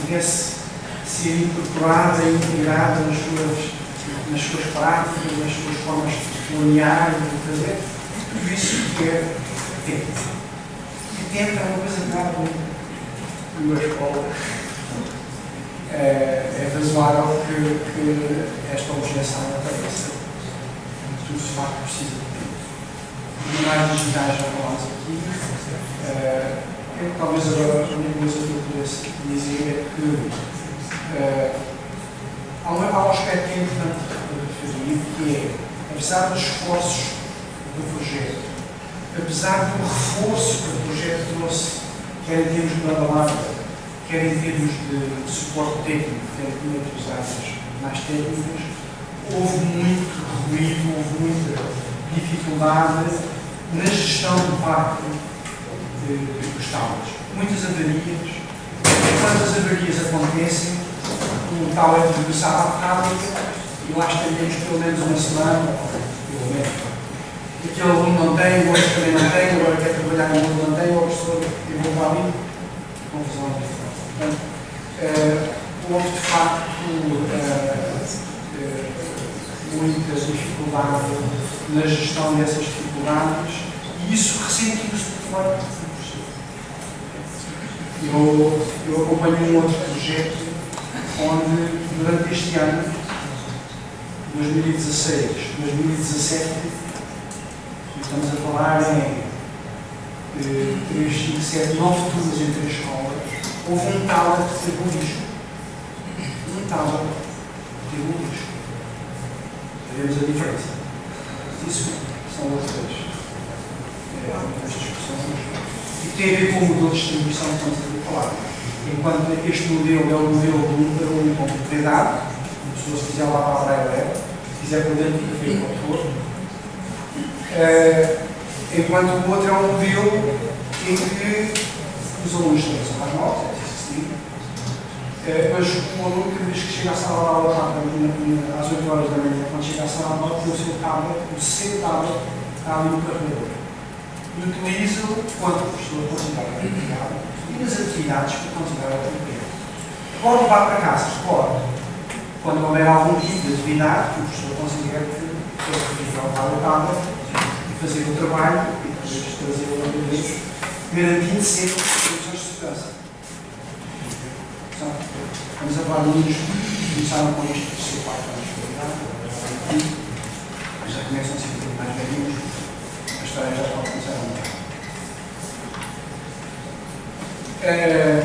Speaker 1: pudesse ser incorporada e integrada nas suas, nas suas práticas, nas suas formas de planear e de fazer, tudo isso requer tempo. E tempo é uma coisa que dá numa escola. É, é razoável que, que esta objeção apareça. Tudo de facto precisa de tempo. Os jornais digitais já falámos aqui. É, talvez agora a única coisa que eu pudesse dizer é que é, há, um, há um aspecto que é importante referir, que é, apesar dos esforços do projeto, apesar do reforço que o projeto trouxe, quer em termos de banda larga, quer em termos de, de suporte técnico, quer em outras áreas mais técnicas, houve muito ruído, houve muita dificuldade na gestão do parque dos tablet. Muitas avarias. Quando as avarias acontecem, o tablet regressava à fábrica e lá estaríamos pelo menos uma semana, pelo menos. Aquele aluno não tem, o outro também não tem, agora quer trabalhar no mundo não tem, o professor devolve ali. Confusão. Portanto, uh, houve de facto uh, uh, muita dificuldade na gestão dessas dificuldades e isso ressentiu-se de fora. Eu, eu acompanho um outro projeto onde, durante este ano, 2016, 2017, estamos a falar em 3, 5, 7, 9 turmas em três escolas, houve um tablet que teve um lixo. Um tablet que teve um lixo. Vemos a diferença. Isso são outras, é, discussões. E tem a ver com o modelo de distribuição que estamos a falar. Enquanto este modelo é o modelo do aluno com propriedade, a pessoa se quiser lá para a praia se quiser para dentro do café pode pôr. Enquanto o outro é um modelo em que os alunos têm são mais novos, é assim, mas o aluno, cada vez que chega à sala de aula, às 8 horas da manhã, quando chega à sala de aula, tem o seu tablet, o seu tablet está ali no carregador. E quando o professor considera apropriado e nas atividades que considera apropriado. Pode levar para casa, pode. Quando houver algum tipo de atividade que o professor considere que é possível levar o tablet e fazer o trabalho e depois trazê-lo outra vez, garantindo sempre condições de segurança. Então, estamos a falar de alunos que começaram com isto do seu pai para a escolaridade, já começam a ser um pouco mais velhinhos, a história já pode começar a mudar. É,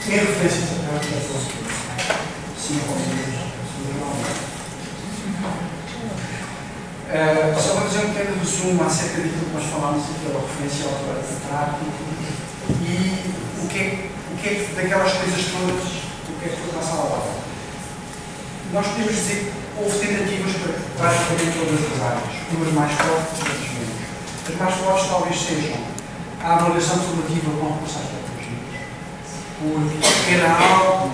Speaker 1: referência a essa parte, cinco minutos, Uh, só vou fazer um pequeno resumo acerca daquilo que nós falámos aqui, a referência ao prático e o que, é, o que é daquelas coisas todas, o que é que foi na sala de aula. Nós podemos dizer que houve tentativas para praticamente todas as áreas, umas mais fortes, outras. As mais fortes talvez sejam a avaliação formativa com recurso às tecnologias, porque era algo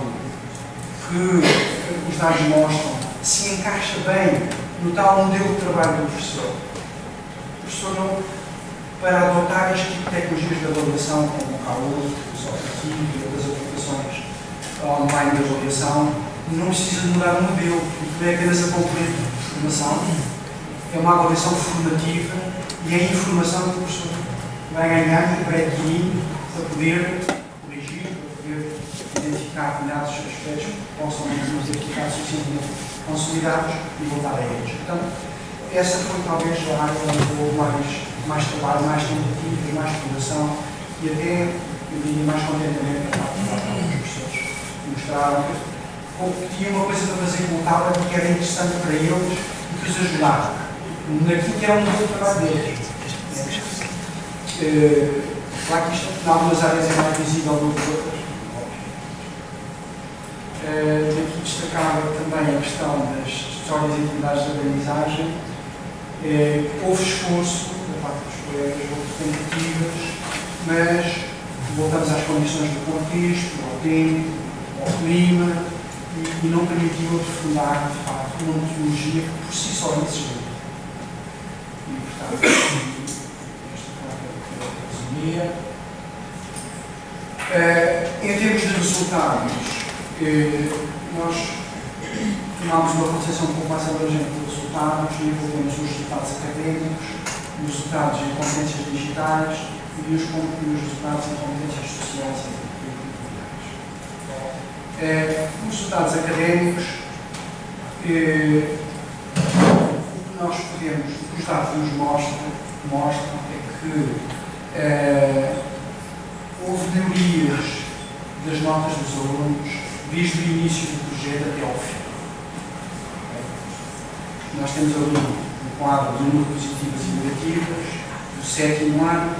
Speaker 1: que os dados mostram se encaixa bem no tal modelo de trabalho do professor. O professor não, para adotar este tipo de tecnologias de avaliação, como o CAUS, o software e outras aplicações online de avaliação, não precisa de mudar o modelo, porque é apenas a componente de formação, é uma avaliação formativa e é a informação que o professor vai ganhar e vai adquirindo para poder corrigir, para poder identificar determinados aspectos que possam não ter ficado suficientemente consolidados e voltar a eles. Portanto, essa foi talvez a área onde houve mais, mais trabalho, mais tentativas, mais exploração e até, eu diria, mais contentamento da parte dos professores. Mostraram que tinha uma coisa para fazer com o tablet que era interessante para eles e que os ajudava naquilo que era um novo trabalho deles. Uh, claro que isto, em algumas áreas, é mais visível do que outras. Daqui destacava também a questão das histórias e atividades de aprendizagem. Uh, houve esforço da parte dos colegas, houve tentativas, mas voltamos às condições do contexto, ao tempo, ao clima, e, não permitiu aprofundar, de facto, uma metodologia que por si só existia. E, portanto, esta parte é em termos de resultados, uh, nós tomámos uma concepção um pouco mais abrangente dos resultados, envolvemos os resultados académicos, os resultados em competências digitais e os, os resultados em competências sociais e eh, os resultados académicos, eh, o que nós que os dados nos mostram, mostram é que eh, houve melhorias das notas dos alunos desde o início do projeto até ao fim. Nós temos ali um quadro de número positivas e negativas, do sétimo ano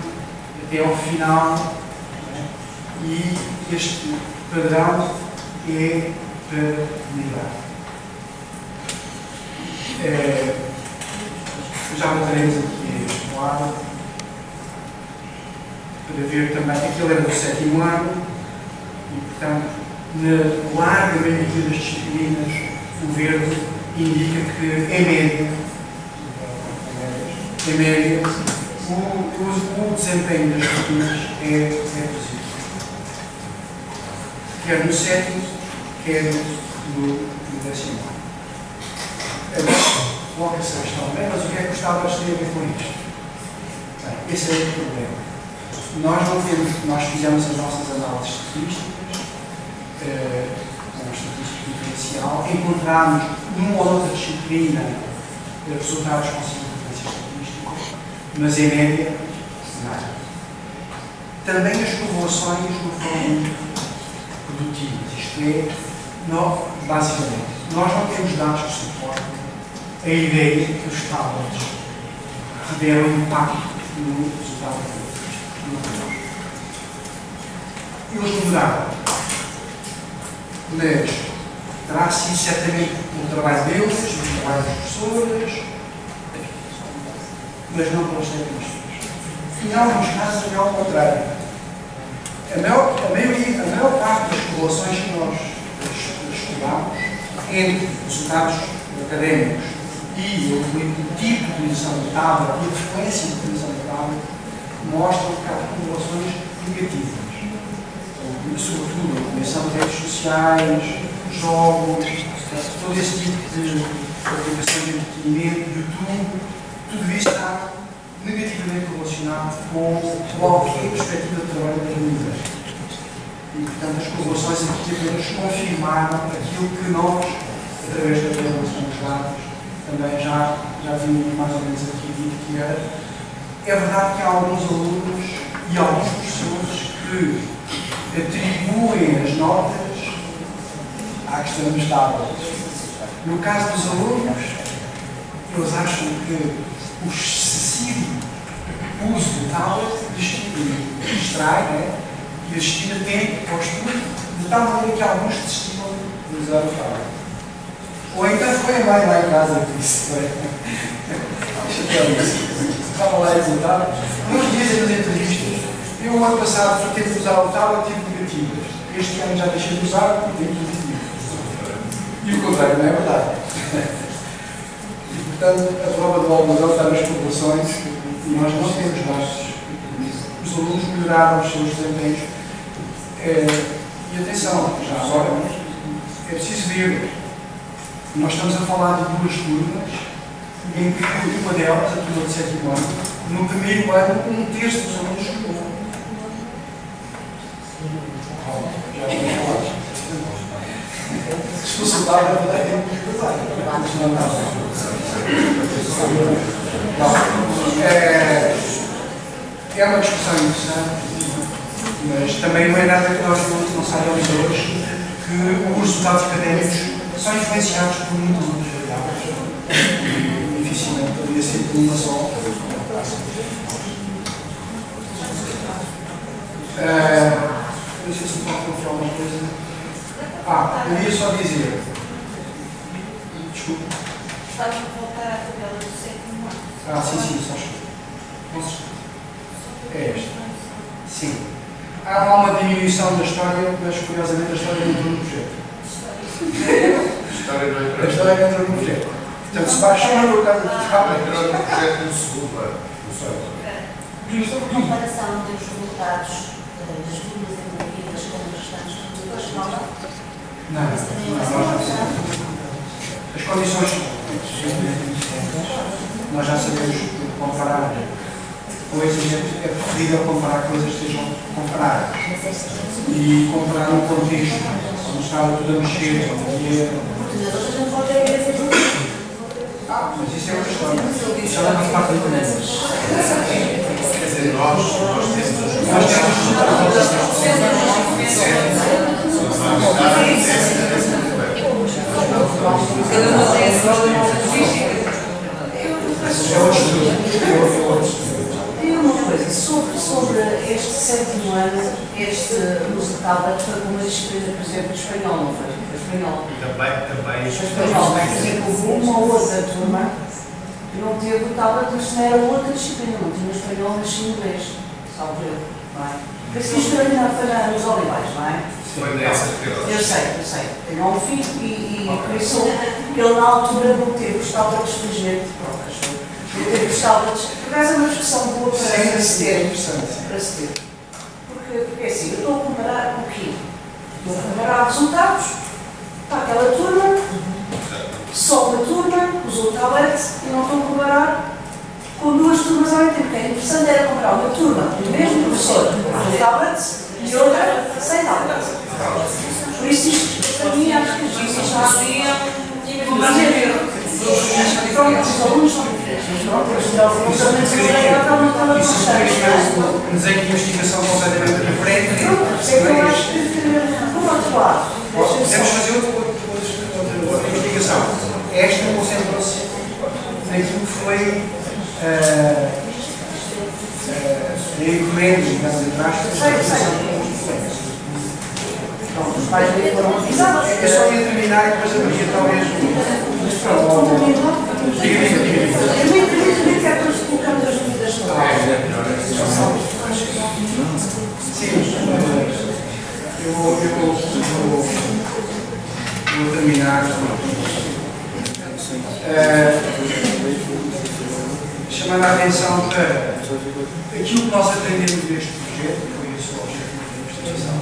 Speaker 1: até ao final, né? e este padrão é para melhorar. É, já voltaremos aqui este quadro para ver também, aquilo era do sétimo ano e, portanto, na larga maioria das disciplinas, o verde indica que, em média, em média, o, o, o desempenho das disciplinas é, é positivo. Quer no sétimo, quer no, no décimo ano. Agora, coloca-se a questão, bem, mas o que é que os tablets têm a ver com isto? Bem, esse é o problema. Nós não temos, nós fizemos as nossas análises estatísticas, eh, com a estatística diferencial, encontramos numa ou outra disciplina resultados com significância estatística, mas em média, nada. Também as correlações não foram muito produtivas, isto é, basicamente, nós não temos dados que suportem a ideia que os tablets tiveram impacto no resultado do eles mudaram. Mas terá sido certamente o trabalho deles, o trabalho das pessoas, mas não pelas tecnologias. Em alguns casos é ao contrário. A maior, a, maioria, a maior parte das correlações que nós estudamos entre resultados académicos e o, tipo de utilização do tablet e a frequência de utilização do tablet mostram que há correlações negativas. E, sobretudo, combinação de redes sociais, jogos, todo esse tipo de aplicações de entretenimento, YouTube, tudo isso está negativamente relacionado com qualquer perspectiva de trabalho das mídias. E, portanto, as correlações aqui apenas confirmaram aquilo que nós, através da relação dos dados, também já, já vimos mais ou menos aqui dito que era. É verdade que há alguns alunos e alguns professores que atribuem as notas à questão dos tablets. No caso dos alunos, eles acham que o excessivo uso do tablet distrai né? e destina tempo ao estudo, de tal maneira que alguns desistiram de usar o tablet. Ou então foi mãe lá em casa que disse, estava lá a exultar. Uns dizem nas entrevistas, eu o ano passado fui ter de usar o tablet e tive negativas. Este ano já deixei de usar e tenho positivas. E o contrário, não é verdade? e, portanto, a prova do algodão está nas populações e nós não temos dados alunos melhoraram os seus desempenhos. É, e atenção, já agora, é preciso ver, nós estamos a falar de duas turmas, em que uma delas, a turma de sétimo ano, no primeiro ano, um terço dos alunos chegou. Se fosse dado, eu vou dar tempo de casar. Não, não. É, é uma discussão interessante, mas também não é nada que nós não saibamos hoje que os resultados académicos são influenciados por muitas outras variáveis. Dificilmente poderia ser por uma só. Uh, não sei se pode confiar alguma coisa. Ah, eu ia só dizer. Desculpa.
Speaker 3: Estamos a voltar à tabela do sétimo ano.
Speaker 1: Ah, sim, sim, só escuta. É esta. Sim. Há uma diminuição da história, mas curiosamente a história não entrou no projeto.
Speaker 2: História
Speaker 1: A história não entrou no projeto. Portanto, se baixar por causa de
Speaker 2: Entrou no projeto no segundo ano. no segundo ano.
Speaker 3: Sobre comparação dos resultados das turmas envolvidas com os restantes da escola,
Speaker 1: Não, não, não. As condições nós já sabemos comparar coisas, é preferível comparar coisas que sejam comparadas e comparar um contexto onde estava tudo a mexer e é-
Speaker 3: resultado.
Speaker 1: Ah, mas isso é outra história. Já não faz parte do contexto.
Speaker 2: Quer dizer, nós, nós temos os
Speaker 1: Nós temos
Speaker 4: Cada uma tem a sua característica.
Speaker 1: é outro estudo. É outro- é outro estudo.
Speaker 5: Tem uma coisa, sobre, sobre este sétimo ano, este uso de tablet foi com uma disciplina, por exemplo, de espanhol, não foi? Foi espanhol.
Speaker 2: Também, também,
Speaker 5: Foi espanhol, por exemplo, houve uma outra turma que não teve o tablet, mas não era outra disciplina, não tinha espanhol, mas tinha inglês. Salvo eu, não é? Por isso que isto foi na foi nos olivais, não é?
Speaker 2: foi que
Speaker 5: Eu
Speaker 2: eu
Speaker 5: sei, eu sei. Tenho um filho e, e por isso ele na altura não teve os tablets, felizmente, pronto, achou. Não teve os tablets. Por acaso é uma discussão boa para
Speaker 1: Sim,
Speaker 5: para se
Speaker 1: é
Speaker 5: ter para se ter. Porque, porque é assim, eu estou a comparar o quê? Estou a comparar resultados para aquela turma, só uma turma usou o tablet e não estou a comparar com duas turmas ao mesmo tempo. O que é interessante era comparar uma turma do mesmo professor com o tablet e outra sem tablet. Por isso, isto, para mim, acho que isto está. Mas é. Pronto, os alunos são diferentes, mas são diferentes, não estão a
Speaker 1: Isso é desenho de investigação completamente diferente. Não
Speaker 5: é que eu
Speaker 1: é
Speaker 5: acho que, por outro lado,
Speaker 1: Podemos fazer outra investigação. Esta concentrou-se naquilo que foi ah, a encomenda, digamos, entre aspas, da
Speaker 5: Sei, sei.
Speaker 1: organização.
Speaker 5: Pronto, os pais nem foram avisados.
Speaker 1: Eu só ia terminar e depois abriria talvez. Diga. diga.
Speaker 5: Eu.
Speaker 1: Sim, eu vou, eu vou, vou, vou terminar. Eh, chamando a atenção para aquilo que nós aprendemos deste projeto, que foi esse o objetivo da investigação,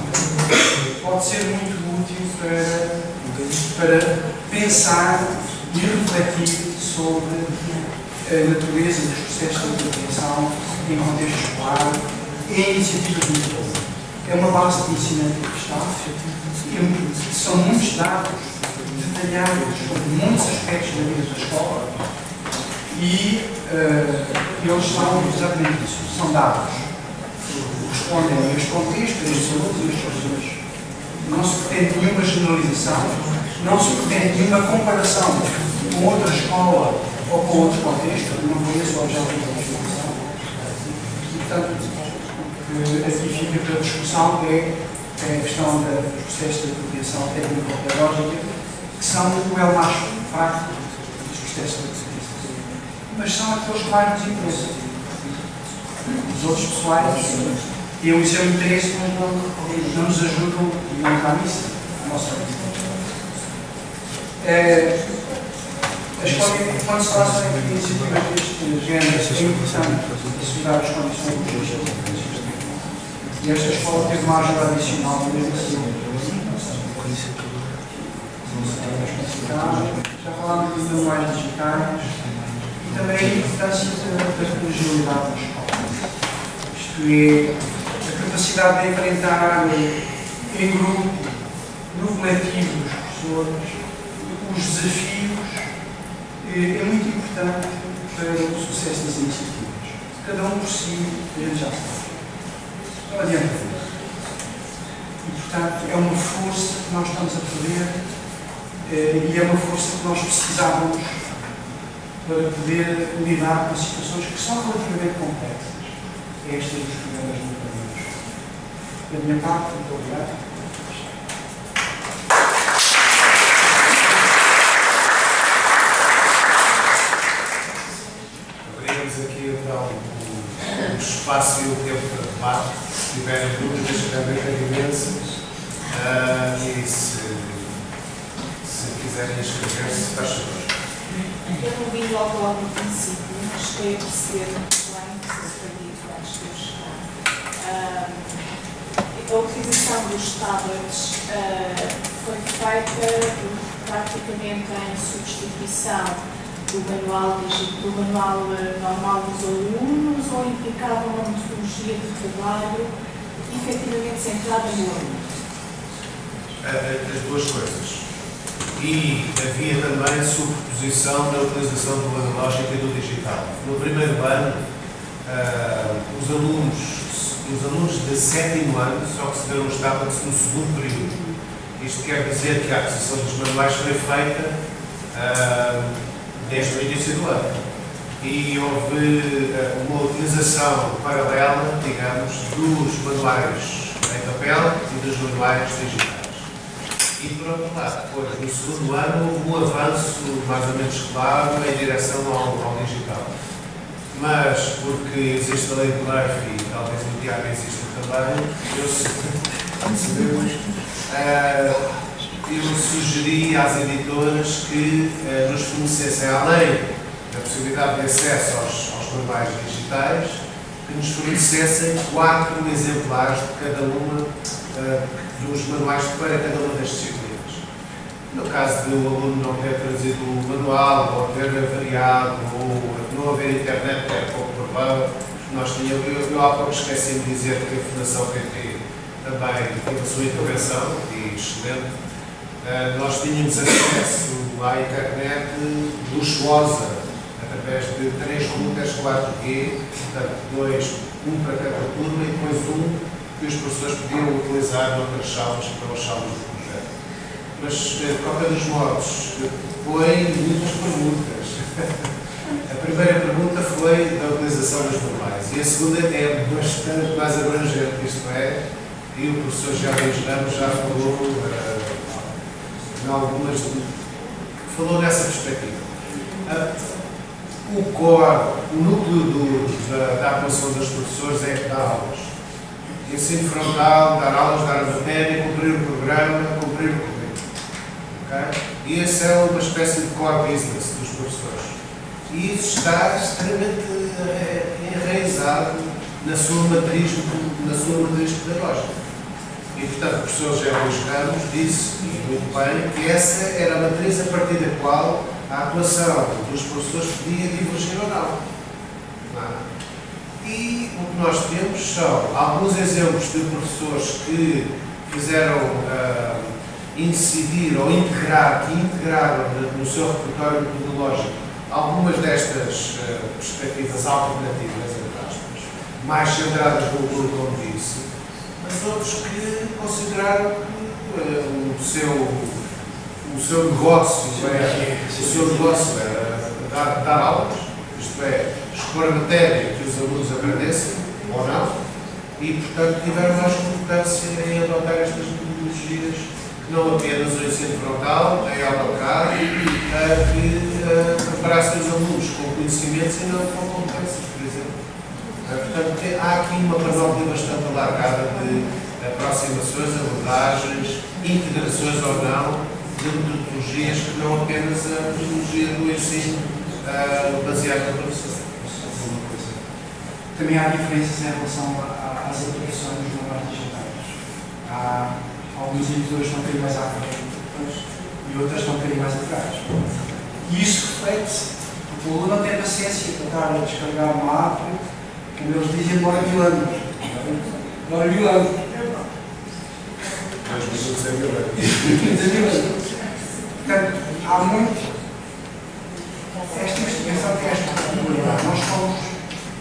Speaker 1: pode ser muito útil para, para pensar e refletir sobre a natureza dos processos de educação em contexto escolar em iniciativas educação. É uma base de conhecimento que está, são muitos dados detalhados sobre muitos aspectos da vida da escola e eh, eles são exatamente isso, são dados respondem a este contexto, a estes alunos, a estes. Não se pretende nenhuma generalização, não se pretende nenhuma comparação com outra escola ou com outro contexto, não foi esse o objetivo da investigação. E, portanto, que aqui fica para discussão é é a questão dos processos de apropriação técnico-pedagógica, que são o elo mais fraco dos processos de apropriação. Mas são aqueles que mais nos interessam. Os outros pessoais têm o seu interesse, não, nos ajudam, digamos, à missa, à nossa missa. É, a escola, quando se faz iniciativas deste género, é importante assegurar as condições dos E esta escola teve uma ajuda adicional mesmo assim. Já falámos dos manuais digitais e também a importância da collegialidade na escola. Isto é, a capacidade de enfrentar em grupo, no coletivo dos professores, os desafios, é, é muito importante para o sucesso das iniciativas. Cada um por si, a gente já sabe. Não adianta. E, portanto, é uma força que nós estamos a perder eh, e é uma força que nós precisávamos para poder lidar com situações que são relativamente complexas. Estas dos problemas no país. Da minha parte, muito obrigado.
Speaker 2: Então espaço e o tempo para debate. Se tiverem dúvidas, também tenho imensas. Ah, e se, se quiserem inscrever-se, faz favor.
Speaker 6: Eu não vi logo logo no princípio, mas cheguei a perceber muito bem, sei se dito antes de eu chegar. Ah, a utilização dos tablets ah, foi feita praticamente em substituição do manual, do manual ah, normal dos alunos ou implicava uma metodologia de trabalho efetivamente centrada no aluno.
Speaker 2: a- as duas coisas. E havia também superposição na utilização do analógico e do digital. No primeiro ano, ah, os alunos os alunos de sétimo ano só receberam os tablets no segundo período. Isto quer dizer que a aquisição dos manuais foi feita ah, desde o início do ano. E houve ah, uma utilização paralela, digamos, dos manuais em papel e dos manuais digitais. E lado, depois, no segundo ano, houve um avanço mais ou menos claro em direção ao, ao digital. Mas, porque existe a lei de Murphy, e talvez no Tiago exista também, eu, sabemos, eh, eu sugeri às editoras que eh, nos fornecessem, além da possibilidade de acesso aos, aos manuais digitais, que nos fornecessem quatro exemplares de cada uma eh, dos manuais para cada uma das disciplinas. No caso de o aluno não ter trazido o manual, ou ter variado, ou não haver internet, é pouco provável, nós tínhamos, eu, eu há pouco esqueci de dizer que a Fundação PT também teve a sua intervenção, e excelente. Eh, nós tínhamos acesso à internet luxuosa, através de três routers 4G, portanto, dois, um para cada turma e depois um que os professores podiam utilizar noutras salas para os salas do projeto. Mas, eh, de qualquer dos modos, eh, foi muitas perguntas. A primeira pergunta foi da utilização dos manuais e a segunda é bastante mais abrangente, isto é, e o professor Jair Ramos já falou eh, em algumas, falou nessa perspectiva. Ah, o core, o núcleo da, da atuação dos professores é dá aulas. Ensino frontal, dar aulas, dar a matéria, cumprir o programa, cumprir o currículo. Ok? E esse é uma espécie de core business dos professores. E isso está extremamente eh, enraizado na sua matriz, na sua matriz pedagógica. E, portanto, o professor José Luís Ramos disse, e muito bem, que essa era a matriz a partir da qual a atuação dos professores podia divergir ou não. É? E o que nós temos são alguns exemplos de professores que fizeram ah, incidir ou integrar, que integraram no- seu repertório metodológico algumas destas ah, perspectivas alternativas, entre aspas, mais centradas no aluno, como disse, mas outros que consideraram que ah, o seu o seu negócio é, o seu negócio era dar, dar aulas, isto é, a matéria que os alunos aprendessem, ou não, e, portanto, tiveram mais importância em adotar estas metodologias que não apenas o ensino frontal, em AutoCAD, que eh, preparassem os alunos com conhecimentos e não com competências, por exemplo. Eh, Portanto, há aqui uma panóplia bastante alargada de aproximações, abordagens, integrações ou não, de metodologias que não apenas a metodologia do ensino ah, baseado na professão.
Speaker 1: também há diferenças em relação às aplicações dos manuais digitais. Há algumas editoras que estão um bocadinho mais à frente e outras estão um bocadinho mais atrás. E isso reflete-se, porque o aluno não tem paciência para estar a descarregar uma app, como eles dizem, demora mil anos. Demora mil anos.
Speaker 2: Dois minutos é mil anos.
Speaker 1: Portanto, há muito esta investigação tem esta particularidade. Nós fomos,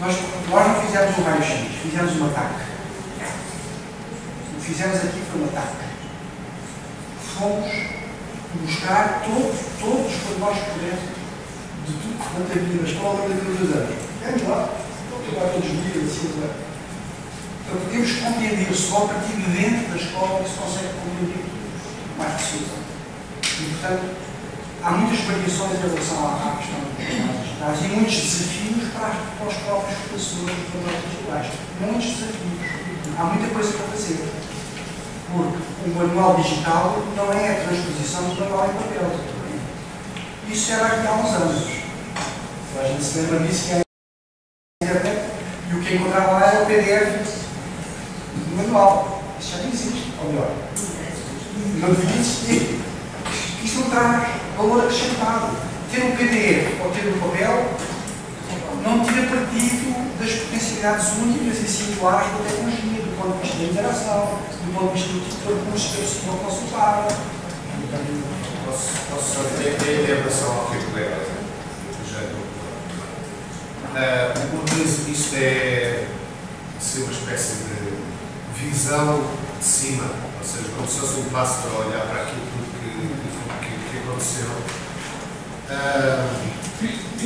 Speaker 1: nós, nós não fizemos um raio-x, fizemos um ataque. O que fizemos aqui foi um ataque. Fomos buscar todos, todos os pormenores que de tudo quanto havia na escola durante dois anos. Vamos lá, vamos lá todos os dias, assim. Para podermos compreender só a partir de dentro da escola que se consegue compreender mais possível. E, portanto, há muitas variações em relação à, questão dos digitais e muitos desafios para, para os próprios professores dos jornais digitais. Muitos desafios. Há muita coisa para fazer. Porque o manual digital não é a transposição do manual em papel. Isso era aqui há uns anos. A gente se lembra disso que e o que encontrava lá era o PDF manual. Isso já não existe. Ou melhor, não devia existir. Isto não traz valor acrescentado. Ter um PDF ou ter um papel não tira partido das potencialidades únicas e singulares da tecnologia, do ponto de vista da interação, do ponto de vista do tipo de recursos que a pessoa consultar.
Speaker 2: Posso, só ter em relação ao que o colega já deu. Ah, isto é ser uma espécie de visão de cima, ou seja, como se fosse um passo para olhar para aquilo que aconteceu. Ah, isto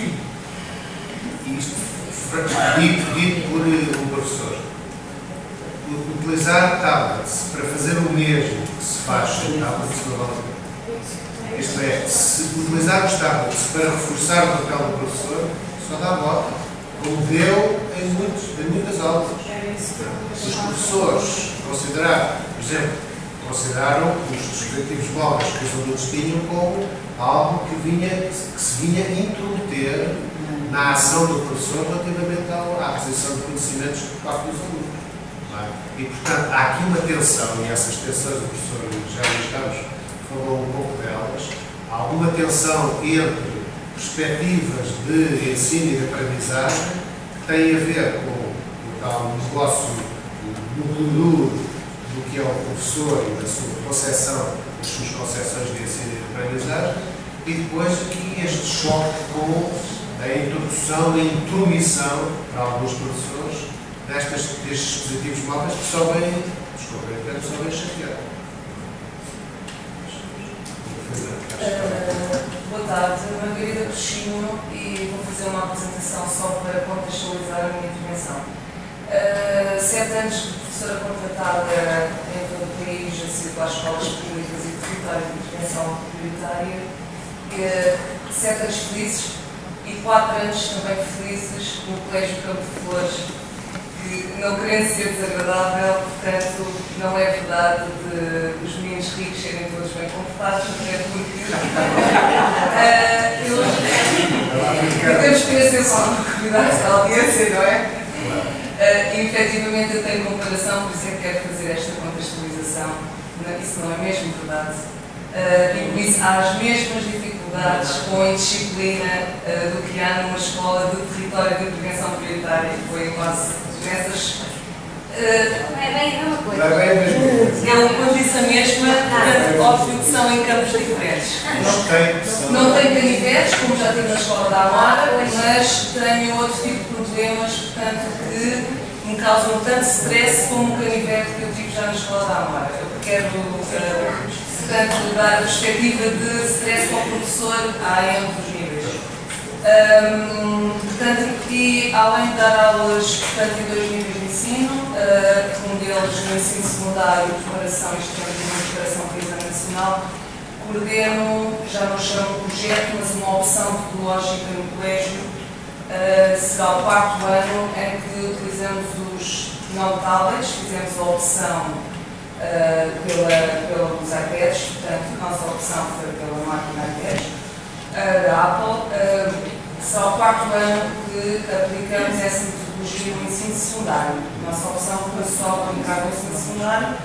Speaker 2: dito, dito por um professor. Utilizar tablets para fazer o mesmo que se faz em tablets a pena. Isto é, se utilizar os tablets para reforçar o papel do professor, só dá volta, como deu em, muitos, em muitas aulas. Os professores consideraram, por exemplo, consideraram os dispositivos móveis que os adultos tinham como algo que, vinha, que se vinha intrometer na ação do professor relativamente à aquisição de conhecimentos por parte dos alunos. é? E, portanto, há aqui uma tensão, e essas tensões o professor já Luís Campos falou um pouco delas, há alguma tensão entre perspectivas de ensino e de aprendizagem que têm a ver com o tal negócio núcleo duro do que é o professor e da sua concepção, das suas concepções de ensino e de aprendizagem, e depois aqui este choque com a introdução a intromissão para alguns professores destas, destes dispositivos móveis que só vêm, desculpem, até só vêm chatear.
Speaker 4: Uh, boa tarde, Margarida Coxinho e vou fazer uma apresentação só para contextualizar a minha intervenção. Uh, sete anos de professora contratada em todo o país, a circular escolas públicas e território de intervenção prioritária, uh, sete anos felizes e quatro anos também felizes no Colégio Campo de Flores, que não querendo ser desagradável, portanto, não é verdade de os meninos ricos serem todos bem comportados, até porque eh, eu, eu temos que ter atenção no cuidado da audiência, não é? Eh, e efetivamente eu tenho comparação, por isso é que quero fazer esta contextualização. Não, isso não é mesmo verdade. Eh, e por isso há as mesmas dificuldades com a indisciplina eh, do que há numa escola de território de intervenção prioritária, que foi quase nessas.
Speaker 3: Não é bem a mesma coisa.
Speaker 4: É uma condição mesma, portanto, óbvio que são em campos diferentes.
Speaker 2: Não tem.
Speaker 4: Não tenho canivetes, como já tive na escola da Amara, mas tenho outro tipo de problemas, portanto, que me causam tanto stress como o canivete que eu tive já na escola da Amara. Eu quero, eh, portanto, dar a perspectiva de stress para o professor a ambos os níveis. Ahm, portanto, aqui, além de dar aulas portanto, em dois níveis de ensino, ah, um deles no ensino secundário, preparação, isto é uma preparação para exame nacional, coordeno, já não chamo projeto, mas uma opção metodológica no colégio, ah, será o quarto ano em que utilizamos os não tablets, fizemos a opção ah, pela, pelos iPads, portanto, a nossa opção foi pela máquina iPads. uh, da Apple, uh, será o quarto ano que aplicamos essa metodologia no ensino secundário. Nossa opção foi só aplicar no ensino secundário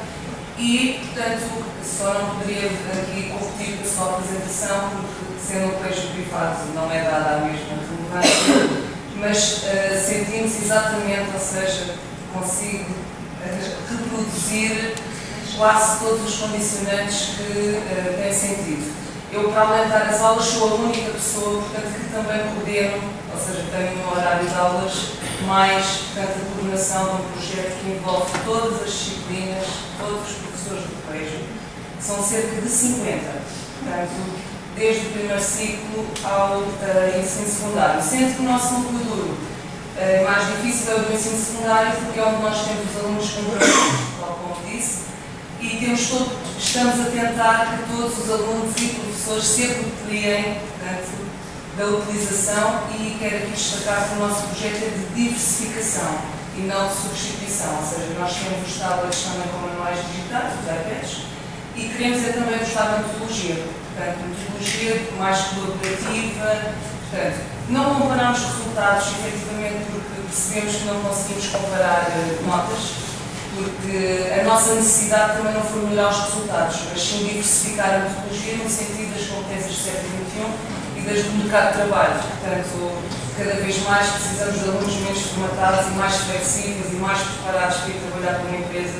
Speaker 4: e, portanto, só não poderia aqui com a sua apresentação, porque sendo um colégio privado não é dada a mesma relevância, mas uh, sentimos exatamente, ou seja, consigo uh, reproduzir quase todos os condicionantes que uh, têm sentido. Eu, para aumentar as aulas, sou a única pessoa, portanto, que também coordeno, ou seja, tenho um horário de aulas, mais, portanto, a coordenação de um projeto que envolve todas as disciplinas, todos os professores do colégio, que são cerca de 50, portanto, desde o primeiro ciclo ao uh, ensino secundário. Sendo que o nosso núcleo duro uh, mais difícil é o do ensino secundário, porque é onde nós temos os alunos com problemas, e temos todo, estamos a tentar que todos os alunos e professores se apropriem portanto, da utilização e quero aqui destacar que o nosso projeto é de diversificação e não de substituição, ou seja, nós temos os tablets também com manuais digitais, os iPads, e queremos é também gostar da metodologia, portanto, metodologia mais colaborativa, portanto, não comparamos resultados, efetivamente, porque percebemos que não conseguimos comparar uh, notas, porque a nossa necessidade também não foi melhorar os resultados, mas sim diversificar a metodologia no sentido das competências do século XXI e das do mercado de trabalho. Portanto, cada vez mais precisamos de alunos menos formatados e mais flexíveis e mais preparados para ir trabalhar com uma empresa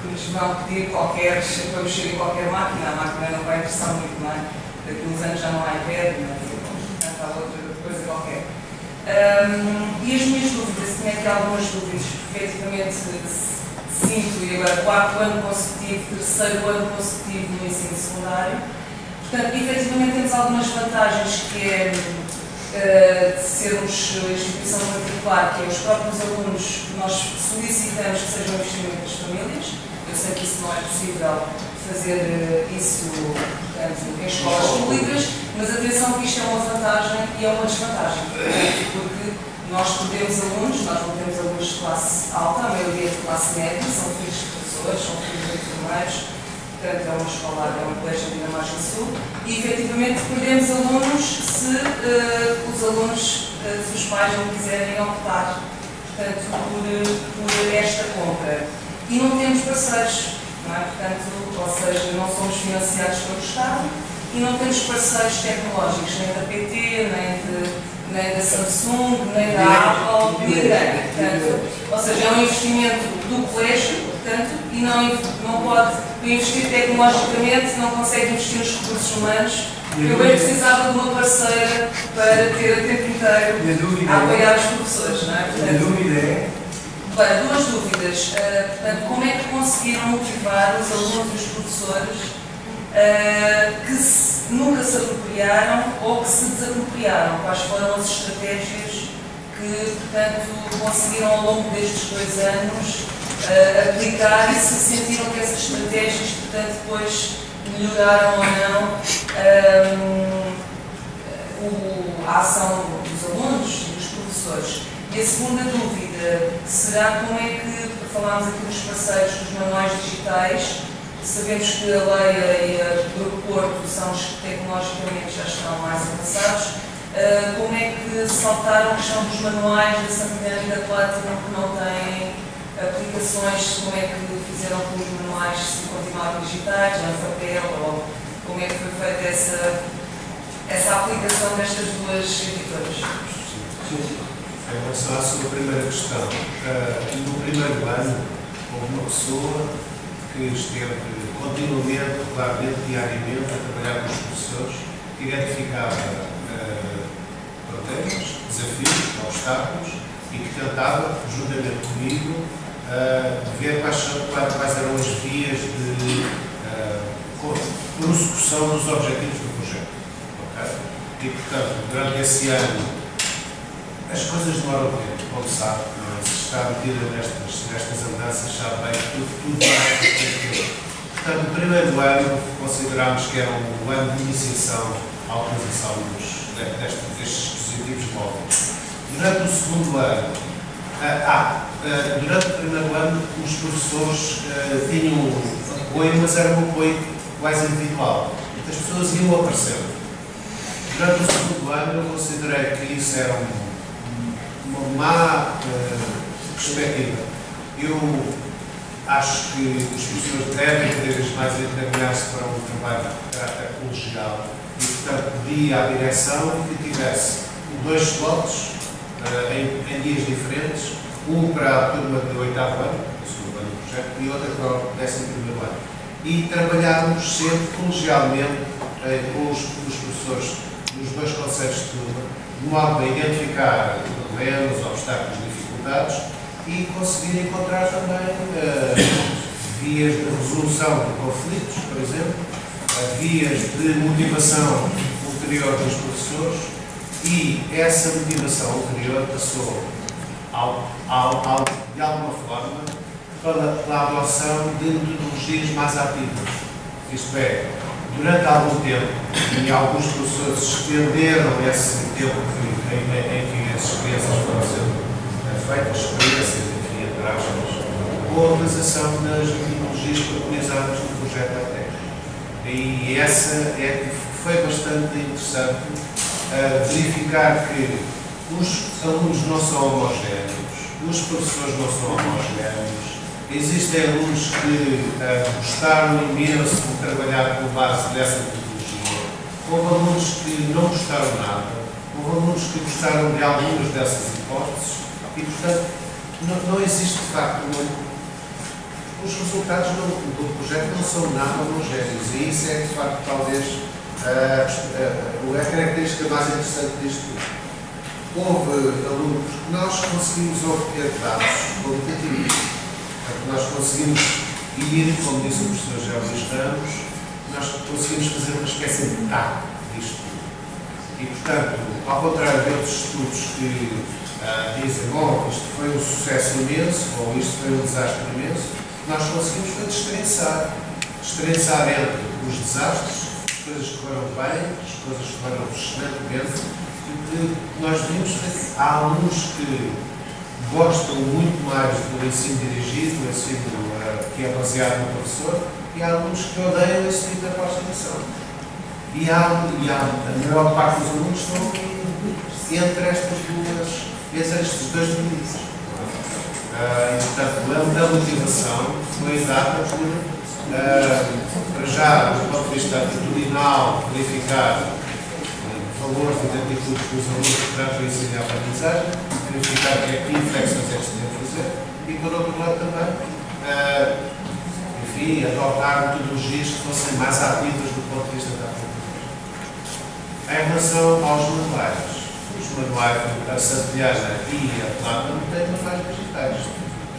Speaker 4: que nos vão pedir qualquer, para mexer em qualquer máquina. A máquina não vai interessar muito, não é? Daqui a uns anos já não há iPad, não é? Portanto, há outra coisa qualquer. Um, e as minhas dúvidas, tinha aqui algumas dúvidas, porque efetivamente sinto, e agora quarto ano consecutivo, terceiro ano consecutivo no ensino secundário. Portanto, efetivamente temos algumas vantagens que é uh, de sermos instituição particular, que é os próprios alunos, nós solicitamos que sejam investimento das famílias. Eu sei que isso não é possível fazer uh, isso portanto, em escolas públicas, mas atenção que isto é uma vantagem e é uma desvantagem, porque nós perdemos alunos, nós não temos alunos de classe alta, a maioria de classe média, são filhos de professores, são filhos de enfermeiros, portanto é uma escola, é um colégio aqui na Margem Sul, e efetivamente perdemos alunos se uh, os alunos, uh, se os pais não quiserem optar portanto, por, por esta compra. E não temos parceiros, não é? portanto, ou seja, não somos financiados pelo Estado e não temos parceiros tecnológicos, nem da PT, nem de nem da Samsung, nem da Apple, ninguém. Portanto, ou seja, é um investimento do colégio, portanto, e não, não pode investir tecnologicamente, não consegue investir nos recursos humanos. Eu bem precisava de uma parceira para ter o tempo inteiro a apoiar os professores, não é?
Speaker 1: Portanto, a dúvida é?
Speaker 4: Bem, duas dúvidas. Uh, portanto, como é que conseguiram motivar os alunos e os professores uh, que se nunca se apropriaram ou que se desapropriaram, quais foram as estratégias que, portanto, conseguiram ao longo destes dois anos uh, aplicar e se sentiram que essas estratégias, portanto, depois melhoraram ou não um, o, a ação dos alunos e dos professores. E a segunda dúvida será como é que, falámos aqui dos parceiros dos manuais digitais, Sabemos que a lei e a Grupo Porto são os que tecnologicamente já estão mais avançados. Uh, como é que saltaram a questão dos manuais da Santander e da Platinum que não têm aplicações? Como é que fizeram com os manuais se continuaram digitais, ou papel? Ou como é que foi feita essa, essa aplicação destas duas editoras?
Speaker 2: Em relação à sua primeira questão, uh, no primeiro ano, houve uma pessoa que esteve continuamente, regularmente, diariamente, a trabalhar com os professores, que identificava uh, problemas, desafios, obstáculos e que tentava, juntamente comigo, uh, ver quais, quais, eram as vias de uh, prossecução dos objetivos do projeto. Okay? E, portanto, durante esse ano, as coisas demoram tempo, como sabe, está metida nestas, nestas andanças sabe bem que tudo, tudo vai Portanto, no primeiro ano considerámos que era o ano de iniciação à utilização dos, destes, destes dispositivos móveis. Durante o segundo ano, ah, ah, ah, durante o primeiro ano os professores ah, tinham um apoio, mas era um apoio quase individual. As pessoas iam aparecendo. Durante o segundo ano eu considerei que isso era um, uma má eh, perspectiva. Eu acho que os professores devem cada vez mais encaminhar-se para um trabalho de caráter colegial e, portanto, pedia à direção que tivesse dois slots eh, em, em dias diferentes, um para a turma de oitavo ano, o segundo ano do projeto, e outro para o décimo primeiro ano. E trabalharmos sempre colegialmente eh, com os, os professores nos dois conselhos de turma, de modo a identificar problemas, obstáculos, dificuldades e conseguir encontrar também eh, vias de resolução de conflitos, por exemplo, eh, vias de motivação ulterior dos professores e essa motivação ulterior passou ao, ao, ao, de alguma forma pela, pela adoção de metodologias mais ativas. Isto é, durante algum tempo, e alguns professores estenderam esse tempo que, em, em que as experiências foram sendo feitas, experiências, enfim, entre com a utilização das metodologias preconizadas no projeto ATEC. E essa é foi bastante interessante uh, verificar que os alunos não são homogéneos, os professores não são homogéneos, Existem alunos que uh, gostaram imenso de trabalhar com base dessa metodologia. Houve alunos que não gostaram nada. Houve alunos que gostaram de algumas dessas hipóteses. E, portanto, não, não existe de facto. Não, os resultados do, do, projeto não são nada homogéneos. E isso é, de facto, talvez uh, uh, a característica mais interessante disto Houve alunos que nós conseguimos obter dados qualitativos nós conseguimos ir, como disse o professor Jorge Ramos, nós conseguimos fazer uma espécie de TAC disto E, portanto, ao contrário de outros estudos que uh, dizem, bom, isto foi um sucesso imenso, ou isto foi um desastre imenso, nós conseguimos foi. Diferenciar entre os desastres, as coisas que foram bem, as coisas que foram excelentemente, e que nós vimos que há alunos que gostam muito mais do ensino dirigido, do ensino uh, que é baseado no professor, e há alguns que odeiam esse tipo de aproximação. E, há, e há, a maior parte dos alunos estão entre estas duas, estes dois limites. Uh, e, portanto, a motivação foi dada por, uh, para já, do ponto de vista atitudinal, verificar valores e atitudes dos alunos durante o ensino a aprendizagem, verificar que, que inflexões é que se deve fazer e, por outro lado, também, uh, enfim, adotar metodologias que fossem mais ativas do ponto de vista da aprendizagem. Em relação aos manuais, manuais, a Santilhana e a Plata não têm manuais digitais.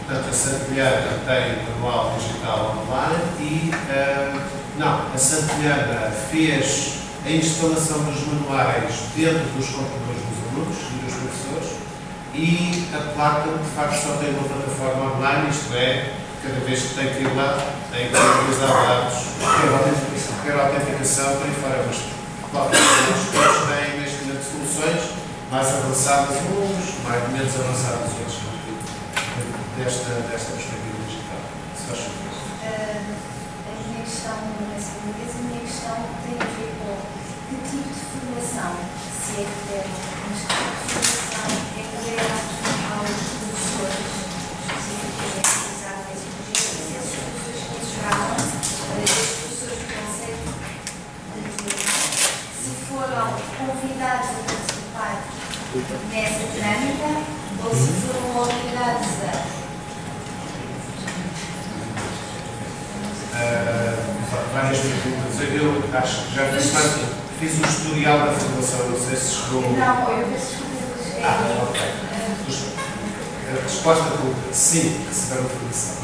Speaker 2: Portanto, a Santilhana tem manual digital online e, uh, não, a Santilhana fez a instalação dos manuais dentro dos computadores dos alunos e dos professores e a placa, de facto, só tem uma plataforma online, isto é, cada vez que tem que ir lá, tem que utilizar dados, quer autenticação, para ir fora, mas todos têm neste momento soluções mais avançadas uns, mais menos avançadas outros, desta, desta perspectiva digital. Se faz favor.
Speaker 3: Uh, a minha questão, a minha questão tem a ver com que tipo de formação, se é que der, mas que tipo de formação é convidados a participar nessa dinâmica ou se foram obrigados a.
Speaker 2: Uh, várias perguntas. Eu acho que já fiz, fiz um tutorial da formação, não sei se chegou.
Speaker 3: Não, eu desculpa.
Speaker 2: Ah, ok. A resposta é sim, receberam formação.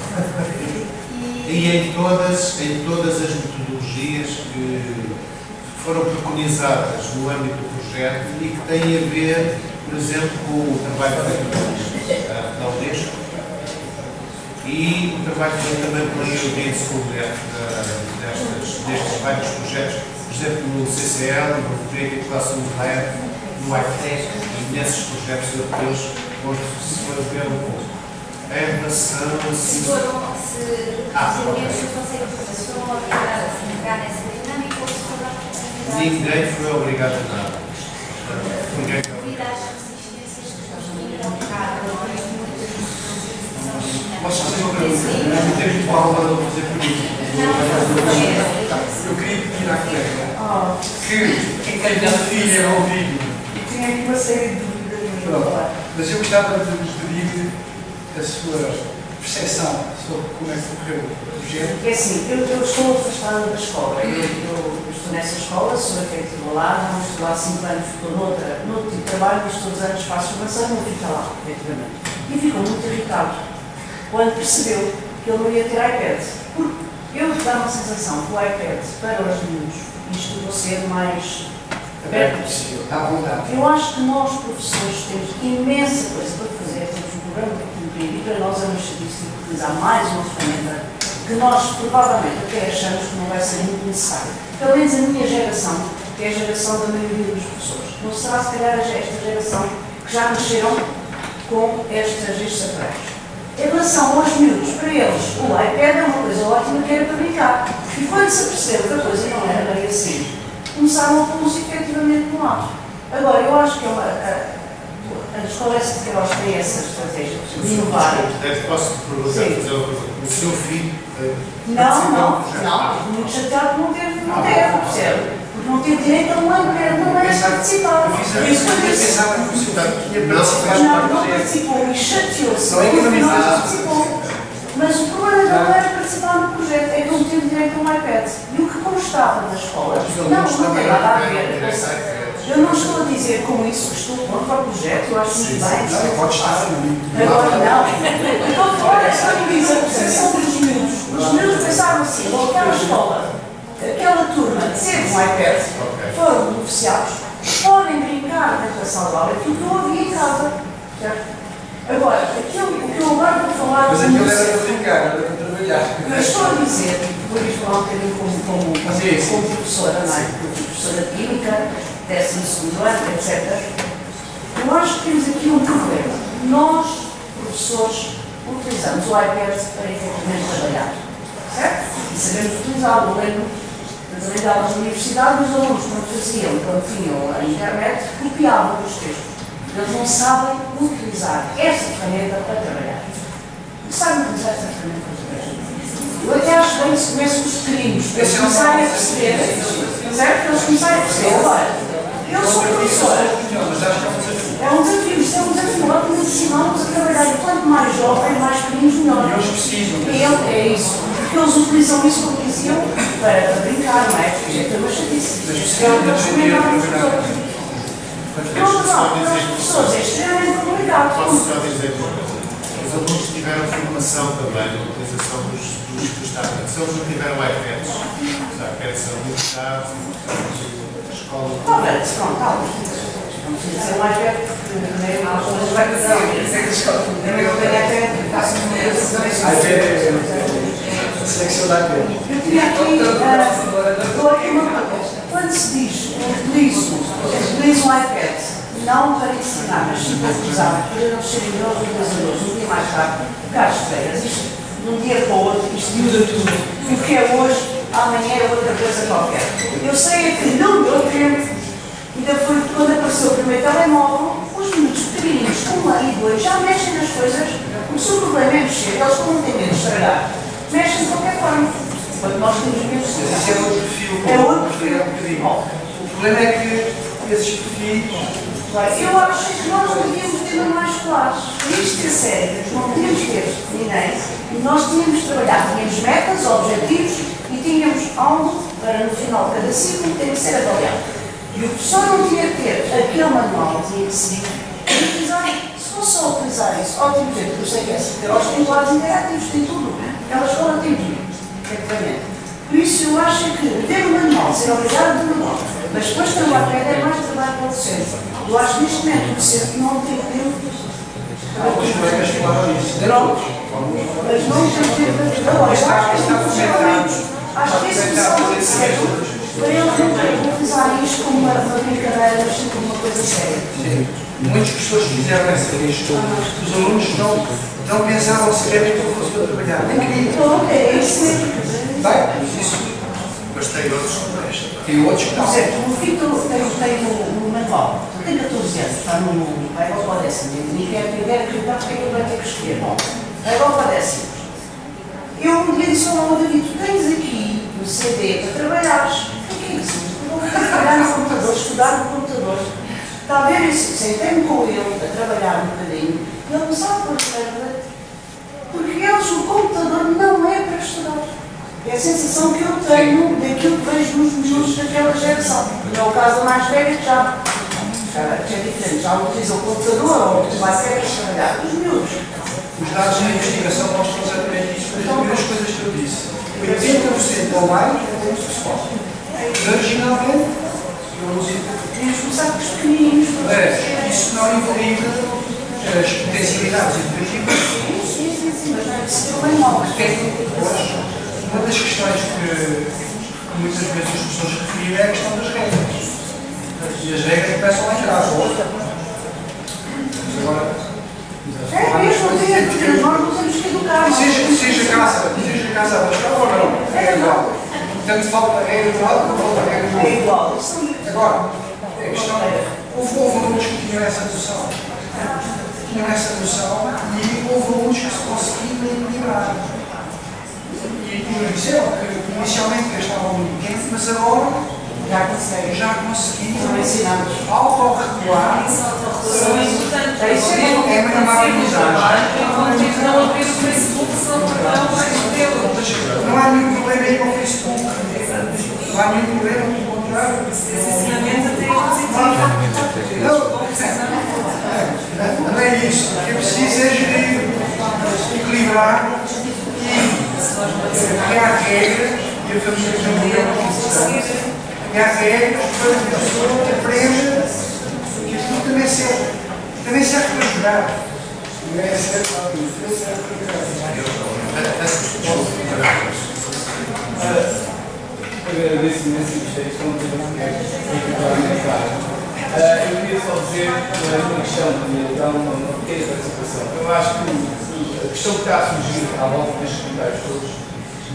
Speaker 2: E em todas, em todas as metodologias que foram preconizadas no âmbito do projeto e que têm a ver, por exemplo, com o trabalho feito da Unesco e o trabalho feito também pela European School destes, destes vários projetos, por exemplo, no CCL, no Creative Classroom Lab, no ITEC e nesses projetos europeus, onde se foi ver um pouco. Em relação a
Speaker 3: se foram, se
Speaker 2: ah,
Speaker 3: foram obrigados a entrar nessa
Speaker 2: Ninguém foi obrigado a nada.
Speaker 3: Ninguém foi Posso fazer uma pergunta?
Speaker 1: Não teve palavra para fazer por mim. Eu queria pedir à colega que é tenha filha ao vivo e
Speaker 5: tinha aqui uma série de dúvidas. Mas
Speaker 1: eu gostava de vos pedir a sua percepção sobre como é que ocorreu o projeto?
Speaker 5: É assim, eu, eu estou afastada da escola. Eu, eu nessa escola, sou efetiva lá, não estou há 5 anos, estou noutra, noutro tipo de trabalho, mas todos os anos faço formação e não fica lá, efetivamente. E ficou muito irritado quando percebeu que ele não ia ter iPad. Porque eu dá uma sensação que o iPad, para os miúdos, isto vou ser mais aberto possível.
Speaker 1: À vontade.
Speaker 5: Eu acho que nós, professores, temos imensa coisa para fazer. Temos um programa de cultura e para nós é um serviço de utilizar mais uma ferramenta que nós, provavelmente, até achamos que não vai ser muito necessário. Pelo menos a minha geração, que é a geração da maioria dos professores. Não será, se calhar, esta geração que já nasceram com estas, estes aparelhos. Em relação aos miúdos, para eles, o iPad é uma coisa ótima que era para brincar. E quando se apercebeu que a coisa não era bem assim, começaram a pô-los efetivamente no lado. Agora, eu acho que é uma, a, a escola de Queiroz tem essa estratégia de inovar.
Speaker 2: Posso perguntar,
Speaker 5: Sim.
Speaker 2: fazer uma pergunta. O seu filho
Speaker 5: Não, não, não, muito chateado por não ter, não ter, percebe? Porque não teve direito a um ano não era participar.
Speaker 1: Eu a
Speaker 5: Isso
Speaker 1: eu que filho tinha
Speaker 2: Não,
Speaker 5: Não, participou e chateou-se.
Speaker 1: Não é disse.
Speaker 5: participou. Mas o problema não era participar no projeto, é que não teve direito a um iPad. E o que constava na escola, não, não tem nada a ver. Eu não estou a dizer com isso que estou contra o projeto, eu acho muito bem.
Speaker 1: Não, pode estar.
Speaker 5: Agora não. Então, fora me diz a posição dos miúdos. Os miúdos pensaram assim, bom, aquela escola, aquela turma teve um iPad, foram beneficiados, podem brincar dentro da sala de aula, aquilo que eu havia em casa. Certo? Agora, aquilo, o que eu agora vou falar
Speaker 1: Mas
Speaker 5: como
Speaker 1: aquilo era para brincar, era para trabalhar.
Speaker 5: eu estou a dizer, vou lhe falar um bocadinho como, como, como,
Speaker 1: Sim, sim.
Speaker 5: como professora, não é? Como professora química, 12 ano, etc. Eu acho que temos aqui um problema. Nós, professores, utilizamos o iPad para efetivamente trabalhar. Certo? E sabemos utilizá-lo. Lembro das unidades da universidade, os alunos, quando faziam, quando tinham a internet, copiavam os textos. Eles não sabem utilizar esta ferramenta para trabalhar. Não sabem utilizar esta ferramenta para trabalhar. Eu até acho bem se comece com os pequeninos, para eles começarem a perceber, certo? Para eles começarem a perceber. Agora, eu sou professora,
Speaker 1: Mas acho que é um desafio.
Speaker 5: é um desafio, isto é um desafio, nós temos que ensiná-los a trabalhar. E quanto mais jovem, mais pequeninos, melhor.
Speaker 1: E eles precisam.
Speaker 5: Ele é isso. Porque eles utilizam isso, como diziam, para, brincar, não é? Porque é uma chatice.
Speaker 1: Mas
Speaker 5: É
Speaker 1: precisam
Speaker 5: o que eles comentaram os professores. Não, não, para as pessoas é extremamente complicado.
Speaker 2: Posso só dizer uma coisa? Os alunos tiveram formação também na utilização dos, dos, dos tablets. Se eles não tiveram iPads, sabe, querem ser limitados, a escola.
Speaker 5: Talvez. Não precisa não. Eu queria aqui, ah, aqui uma coisa. Quando se diz, utilizo, utilizo um iPad, não para ensinar, mas para utilizar, para eles serem melhores utilizadores, um dia mais tarde, isto, de um dia para o outro, isto muda tudo. E o que é hoje, amanhã é outra coisa qualquer. Eu sei é que no meu tempo, ainda foi quando apareceu o primeiro telemóvel, os miúdos pequeninos, com um ano e dois, já mexem nas coisas, o seu problema é mexer, eles não têm medo de estragar, mexem de qualquer forma. Quando nós temos medo de estragar.
Speaker 1: esse é outro perfil.
Speaker 5: É outro
Speaker 1: perfil. Um bocadinho. O problema é que esses perfis.
Speaker 5: Eu acho que nós devíamos ter mais claros. Isto é sério, não que ter ninguém. E nós tínhamos de trabalhar, tínhamos metas, objetivos e tínhamos algo para no final de cada ciclo ter que ser avaliado. E o professor não que ter aquele manual, tinha que seguir. e utilizar. Se fosse só utilizar isso, ótimo jeito, eu sei que é assim, ter aos tem quadros interativos, tem tudo. Escola tem tudo, efetivamente. Por isso eu acho que ter o manual, ser obrigado do manual, mas depois ter o iPad é mais trabalho para o docente. Eu acho que neste momento o docente não tem tempo
Speaker 1: Os colegas falaram isso.
Speaker 5: Pronto. Mas não tem tempo para eu acho que
Speaker 1: Está
Speaker 5: as funcionamentos, acho que esse pessoal tem que ser para ele não utilizar isto como uma, uma brincadeira, mas como uma coisa séria.
Speaker 1: Sim. Muitas pessoas fizeram essa questão. Os alunos não, não pensavam sequer que eu fosse trabalhar. Nem queriam.
Speaker 5: Então, é isso mesmo.
Speaker 1: Bem, mas isso
Speaker 2: Mas tem outros.
Speaker 1: tem outros que
Speaker 5: Por
Speaker 1: não.
Speaker 5: exemplo, o Vitor tem, tem no manual, tem 14 anos, está no, vai igual para décimo, ninguém quer acreditar porque é que ele vai ter que escolher. Bom, vai igual para décimo. Eu um dia disse ao David, tu tens aqui um CD para trabalhares. O que é? Eu vou trabalhar no computador, estudar no computador. Isso? Sentei-me com ele a trabalhar um bocadinho. E ele não sabe por merda. Porque eles, o computador não é para estudar. É a sensação que eu tenho daquilo que vejo nos miúdos daquela geração. Não é o caso da mais velha que já, já, é diferente, já utiliza o computador ou vai ser trabalhar. Os miúdos.
Speaker 1: Os dados da investigação mostram exatamente isso, das primeiras coisas que eu disse. 80% ou mais é tempo pessoal. Originalmente, eu uso
Speaker 5: Temos que começar com os pequeninos.
Speaker 1: Mas isso não invalida as potencialidades educativas
Speaker 5: Sim, sim, sim, mas preciso bem mal.
Speaker 1: Uma das questões que muitas vezes as pessoas referiam é a questão das regras. E as regras começam lá em casa. Mas agora.
Speaker 5: É mesmo, porque nós não temos que educar. mas-
Speaker 1: Seja, seja casa, seja casa baixar ou não, é igual. Tanto falta do lado como falta regra do
Speaker 5: É igual.
Speaker 1: Agora, a questão é, houve, houve alunos que tinham essa noção. Tinham essa noção e houve alunos que se conseguiram equilibrar. E, disseram que inicialmente eles estavam muito pequenos, mas agora
Speaker 5: já consegue.
Speaker 1: já
Speaker 5: Não
Speaker 1: conseguiram
Speaker 5: ensinamos.
Speaker 1: autorregular.
Speaker 4: Isso é importante.
Speaker 5: É.
Speaker 1: É a mesma aprendizagem.
Speaker 4: Não abrir o Facebook, senão não.
Speaker 1: Não há nenhum problema aí com o Facebook. Há nenhum problema, pelo contrário.
Speaker 4: Esse ensinamento até é positivo.
Speaker 1: Não, não é isso. O que é preciso é gerir, equilibrar e criar regras e a família também criar regras para que a pessoa aprenda que aquilo também serve. Também serve para jogar. Não é serve para aquilo, serve para
Speaker 7: Agradeço imenso e gostei de uma coisa que Eu queria só dizer uma questão, queria dar uma, pequena participação. Eu acho que a questão que está a surgir à volta destes comentários todos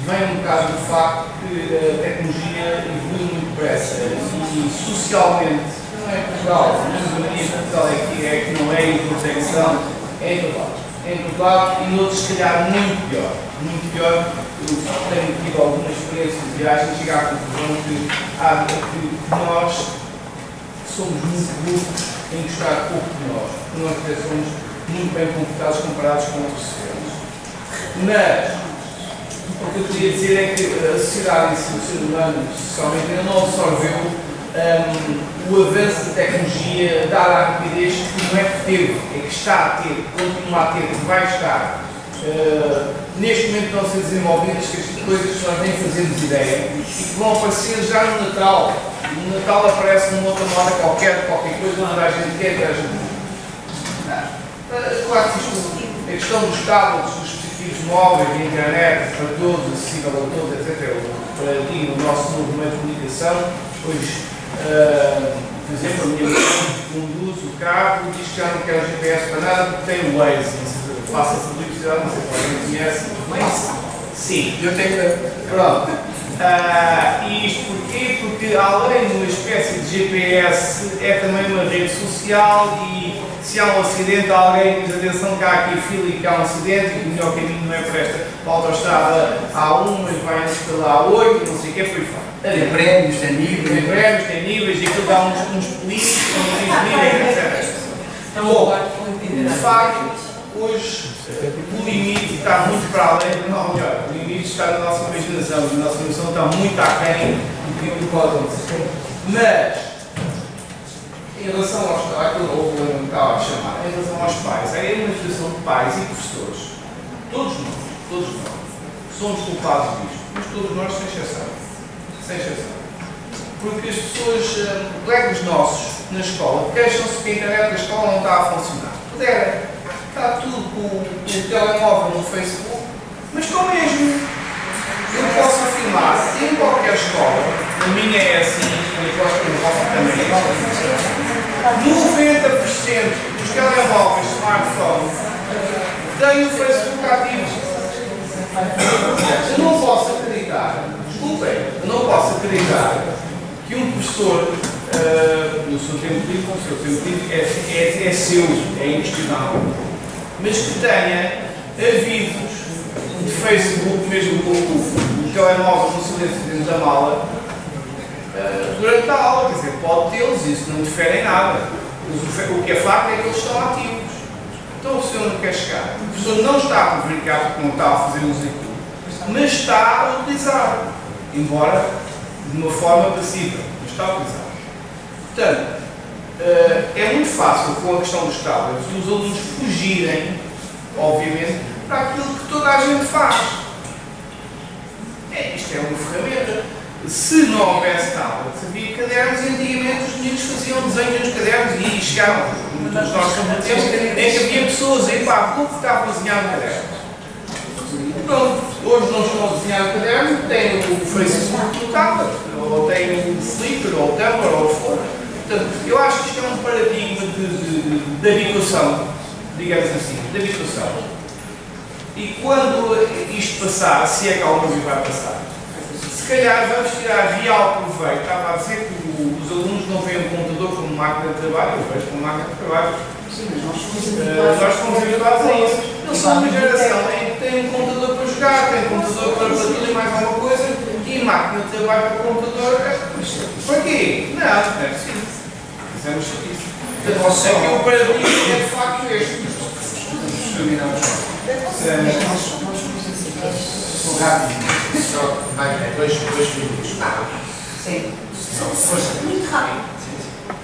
Speaker 7: vem um bocado do facto que a tecnologia evolui muito depressa e socialmente, não é Portugal, a mania de Portugal é que, é que não é em proteção, é em todo. É em e noutros se calhar muito pior. Muito pior, eu tenho tido algumas experiências de viagem e chegar à conclusão que, há, que nós somos muito burros em gostar pouco de nós, nós até somos muito bem comportados comparados com outros seres. Mas, o que eu queria dizer é que a sociedade si, o ser humano, socialmente, ainda não absorveu hum, o avanço da tecnologia dada a rapidez que não é que teve, é que está a ter, continua a ter, que vai estar. Uh, neste momento estão a ser desenvolvidas que as coisas que nós nem fazemos ideia e que vão aparecer já no Natal. No Natal aparece numa outra moda qualquer, qualquer coisa, onde a gente quer que a gente. Ah, Claro que isto, a questão dos tablets, dos dispositivos móveis, da internet, para todos, acessível a todos, etc. é o paradigma, o nosso novo meio de comunicação. Hoje, ah, por exemplo, a minha mãe conduz o carro diz que já não quer o GPS para nada tem o Waze. Faça publicidade, não sei se alguém conhece. Waze? Sim.
Speaker 1: Eu tenho que.
Speaker 7: Pronto. Ah, e isto porquê? Porque além de uma espécie de GPS, é também uma rede social e se há um acidente, alguém diz atenção que há aqui fila e que há um acidente e que o melhor caminho não é por esta autostrada A1, mas vai antes pela A8, não sei o que, foi fácil.
Speaker 1: Tem prémios, tem
Speaker 7: Tem
Speaker 1: níveis.
Speaker 7: prémios, tem níveis, e aquilo dá uns, uns políticos, uns níveis, etc. Bom, de facto, hoje o limite está muito para além, não, melhor, o limite está na nossa imaginação, a nossa imaginação está muito aquém do que acontecer. Mas, em relação aos aquilo que eu estava a chamar, em relação aos pais, é uma geração de pais e professores, todos nós, todos nós, somos culpados disto, mas todos nós sem exceção. Sem exceção. Porque as pessoas, eh, colegas nossos na escola, queixam-se que a internet da escola não está a funcionar. Puder, está tudo com o telemóvel no Facebook, mas com o mesmo. Eu posso afirmar em qualquer escola, a minha é assim, eu gosto que vossa também é, 90% dos telemóveis smartphones têm o Facebook ativo. Eu não posso acreditar, desculpem, eu não posso acreditar que um professor, ah, no seu tempo livre, o seu tempo livre é, é, é seu, é inquestionável, mas que tenha avisos de Facebook, mesmo com o, telemóvel no silêncio dentro da mala, uh, durante a aula. Quer dizer, pode tê-los, isso não interfere em nada. Mas o, que é facto é que eles estão ativos. Então o senhor não quer chegar. O professor não está a prevaricar porque não está a fazer uso daquilo, mas está a utilizar. Embora de uma forma passiva, mas está a utilizar. Portanto, é muito fácil com a questão dos tablets os alunos fugirem, obviamente, para aquilo que toda a gente faz. É, isto é uma ferramenta. Se não houvesse tablets, havia cadernos e antigamente os meninos faziam desenhos nos cadernos e chegavam, de nós combatemos, em que havia pessoas aí rua que estavam a desenhar no caderno. Pronto, hoje não estão a desenhar no caderno, têm o Facebook no tablet, ou têm o Flickr, ou o Tumblr, ou o que for. Portanto, eu acho que isto é um paradigma de, de, de habituação, digamos assim, de habituação. E quando isto passar, se é que alguma vez vai passar, se calhar vamos tirar real proveito. Estava a dizer que os alunos não veem o computador como máquina de trabalho, eu vejo como máquina de trabalho.
Speaker 5: Sim, mas nós fomos
Speaker 7: Uh, fomos habituados a isso. Eu sou uma geração em que tem um computador para jogar, tem um computador para, e mais alguma coisa, e máquina de trabalho para o computador. é- Para quê? Não, não é preciso. Isso é chatice. Portanto, é que o paradigma é de facto este.
Speaker 2: Sou rápido, só mais é dois, dois minutos.
Speaker 5: Sim.
Speaker 3: Muito rápido.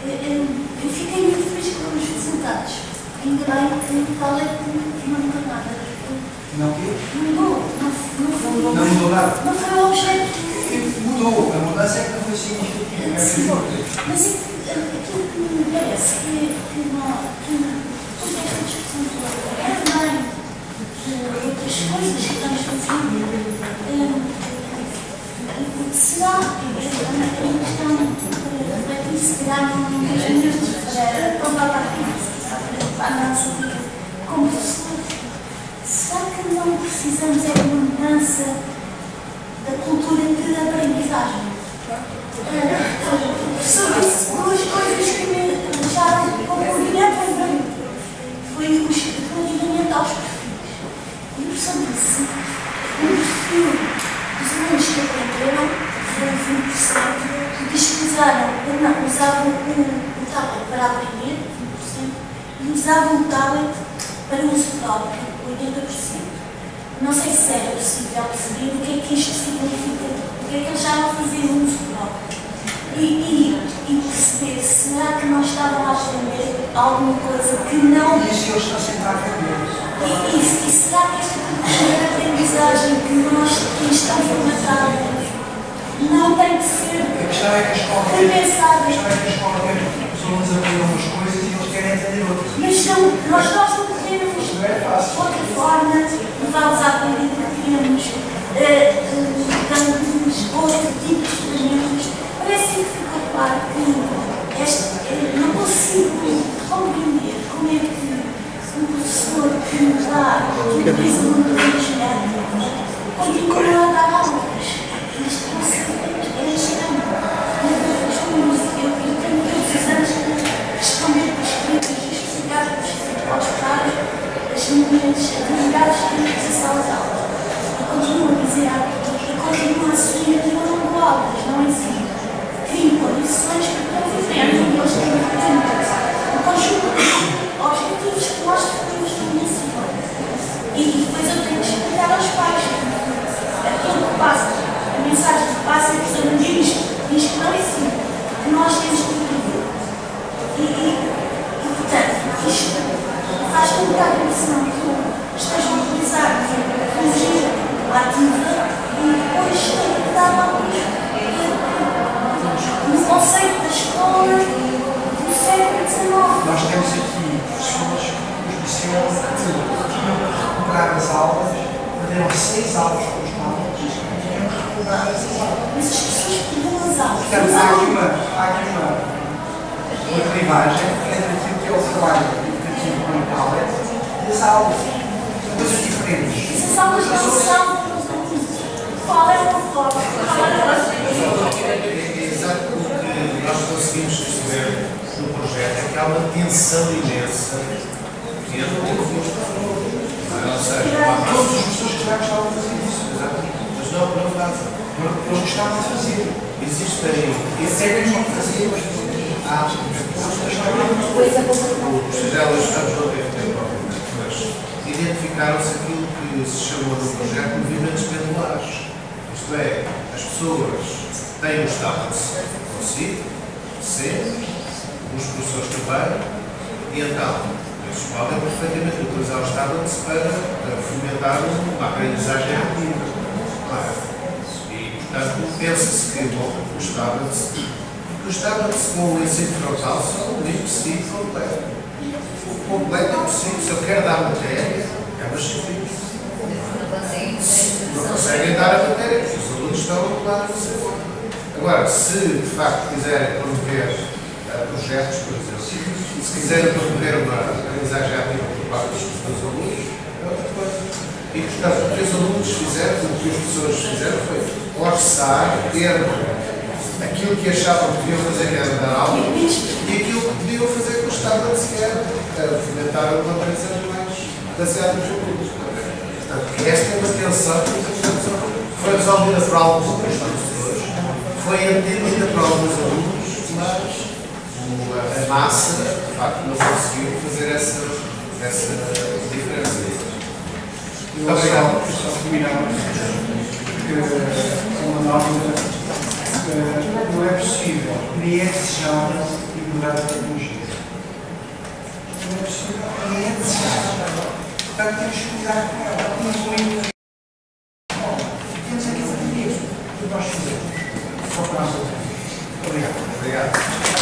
Speaker 3: Eu, fiquei muito feliz com os resultados. Ainda bem que o tablet não mudou nada.
Speaker 1: Não que?
Speaker 3: Não mudou. Não, não, foi,
Speaker 1: Não mudou nada.
Speaker 3: não foi o objeto.
Speaker 1: Mudou, a mudança é que não foi significativa. É
Speaker 3: mas é que, eh, aquilo que me parece que, que, não, que desta discussão é coisas que estamos fazendo, será que é uma questão refletir, se calhar, num dois minutos para para para como será que não precisamos de uma mudança da cultura de aprendizagem? Sobre duas coisas que me deixaram um pouco orientada foi os relativamente aos perfis. E o professor disse o perfil dos alunos que aprenderam foi 20%, que pesquisaram, não, usavam o, o tablet para aprender, 20%, e usavam o tablet para uso próprio, 80%. Não sei se era possível perceber o que é que isto significa, o que é que eles estavam a fazer uso próprio. E, e, e perceber, será que não estavam a aprender alguma coisa que não.
Speaker 1: E se estão sempre a aprender?
Speaker 3: E, e, e será que esta de aprendizagem que nós que estão formatados não tem que ser
Speaker 1: A questão é que a escola tem. A
Speaker 3: repensada?
Speaker 1: questão é que a escola. Os alunos aprendem umas coisas e eles querem entender outras.
Speaker 3: Mas não, nós, nós não podemos,
Speaker 1: é
Speaker 3: de outra forma, levá-los à aprender que queremos, eh, eh, dando-lhes outro tipo de ferramentas. Que ficou claro que este, não consigo compreender como é que um professor que nos dá, que utiliza muito bem continua a dar aulas. Isto não se é estranho. Eu, eu tenho todos os anos que responder por escrito, justificar por escrito aos pais as minhas atividades críticas em sala de aula. E continuo a dizer, e continuo a assumir que eu não dou aulas, não ensino. Condições que convivemos têm que ter um conjunto de objetivos que nós definimos no ensino. E depois eu tenho que explicar aos pais aquilo que passa, a mensagem que passa é que os alunos diz que não ensino, que nós temos que viver. E, e, e, portanto, isto faz com que a comissão esteja a utilizar a tecnologia ativa e depois tem que dar alguns no conceito da escola do século XIX.
Speaker 1: Nós temos aqui pessoas que nos disseram que tinham que recuperar as aulas, perderam seis aulas com os tablets e tinham que recuperar essas aulas.
Speaker 3: Mas as pessoas perderam as aulas.
Speaker 1: Portanto, há aqui uma, há aqui uma, uma clivagem entre aquilo que é o trabalho educativo com o tablet e as aulas. São coisas diferentes.
Speaker 3: Essas aulas não são. Qual é o foco? Qual é o
Speaker 2: É exato o que nós conseguimos perceber no projeto é que há uma tensão imensa entre o não é? Ou seja,
Speaker 1: Todos os professores que já gostavam de fazer isso.
Speaker 2: Mas não, não fazem.
Speaker 1: Eles gostavam de fazer.
Speaker 2: Existem.
Speaker 1: Esse é mesmo que fazia, mas
Speaker 2: Há. Os fizelas estamos não devem ter propriamente, mas identificaram-se aquilo que se chamou no projeto movimentos pendulares. Isto é, as pessoas têm os tablets consigo, sempre, os professores também, e então eles podem perfeitamente utilizar os tablets para eh, fomentar uma aprendizagem ativa. Claro. E, portanto, pensa-se que bom, os tablets, os tablets com o ensino frontal são um impossível completo. O completo é possível. Se eu quero dar matéria, é uma chatice. Não conseguem dar a matéria, porque os alunos estão ocupados no seu. Agora, se de facto quiserem promover eh, projetos, por exemplo, se quiserem promover uma aprendizagem ativa por parte dos, dos alunos, é outra coisa. E, portanto, o que os alunos fizeram, o que os professores fizeram foi orçar, ter aquilo que achavam que deviam fazer era dar aula e aquilo que podiam fazer com os tablets que era eh, fomentar uma aprendizagem mais baseada nos alunos. Portanto, esta é uma tensão que foi resolvida por alguns professores, foi entendida por alguns alunos, mas a, massa, de facto, não conseguiu fazer essa, essa diferença.
Speaker 1: Eu só, só terminava que uma norma eh, não é possível, nem é desejável ignorar a tecnologia. Não é possível, nem é desejável. Portanto, temos que cuidar com ela, incluindo temos aqui saber mesmo o que nós fazemos. Só para nós.
Speaker 2: Obrigado.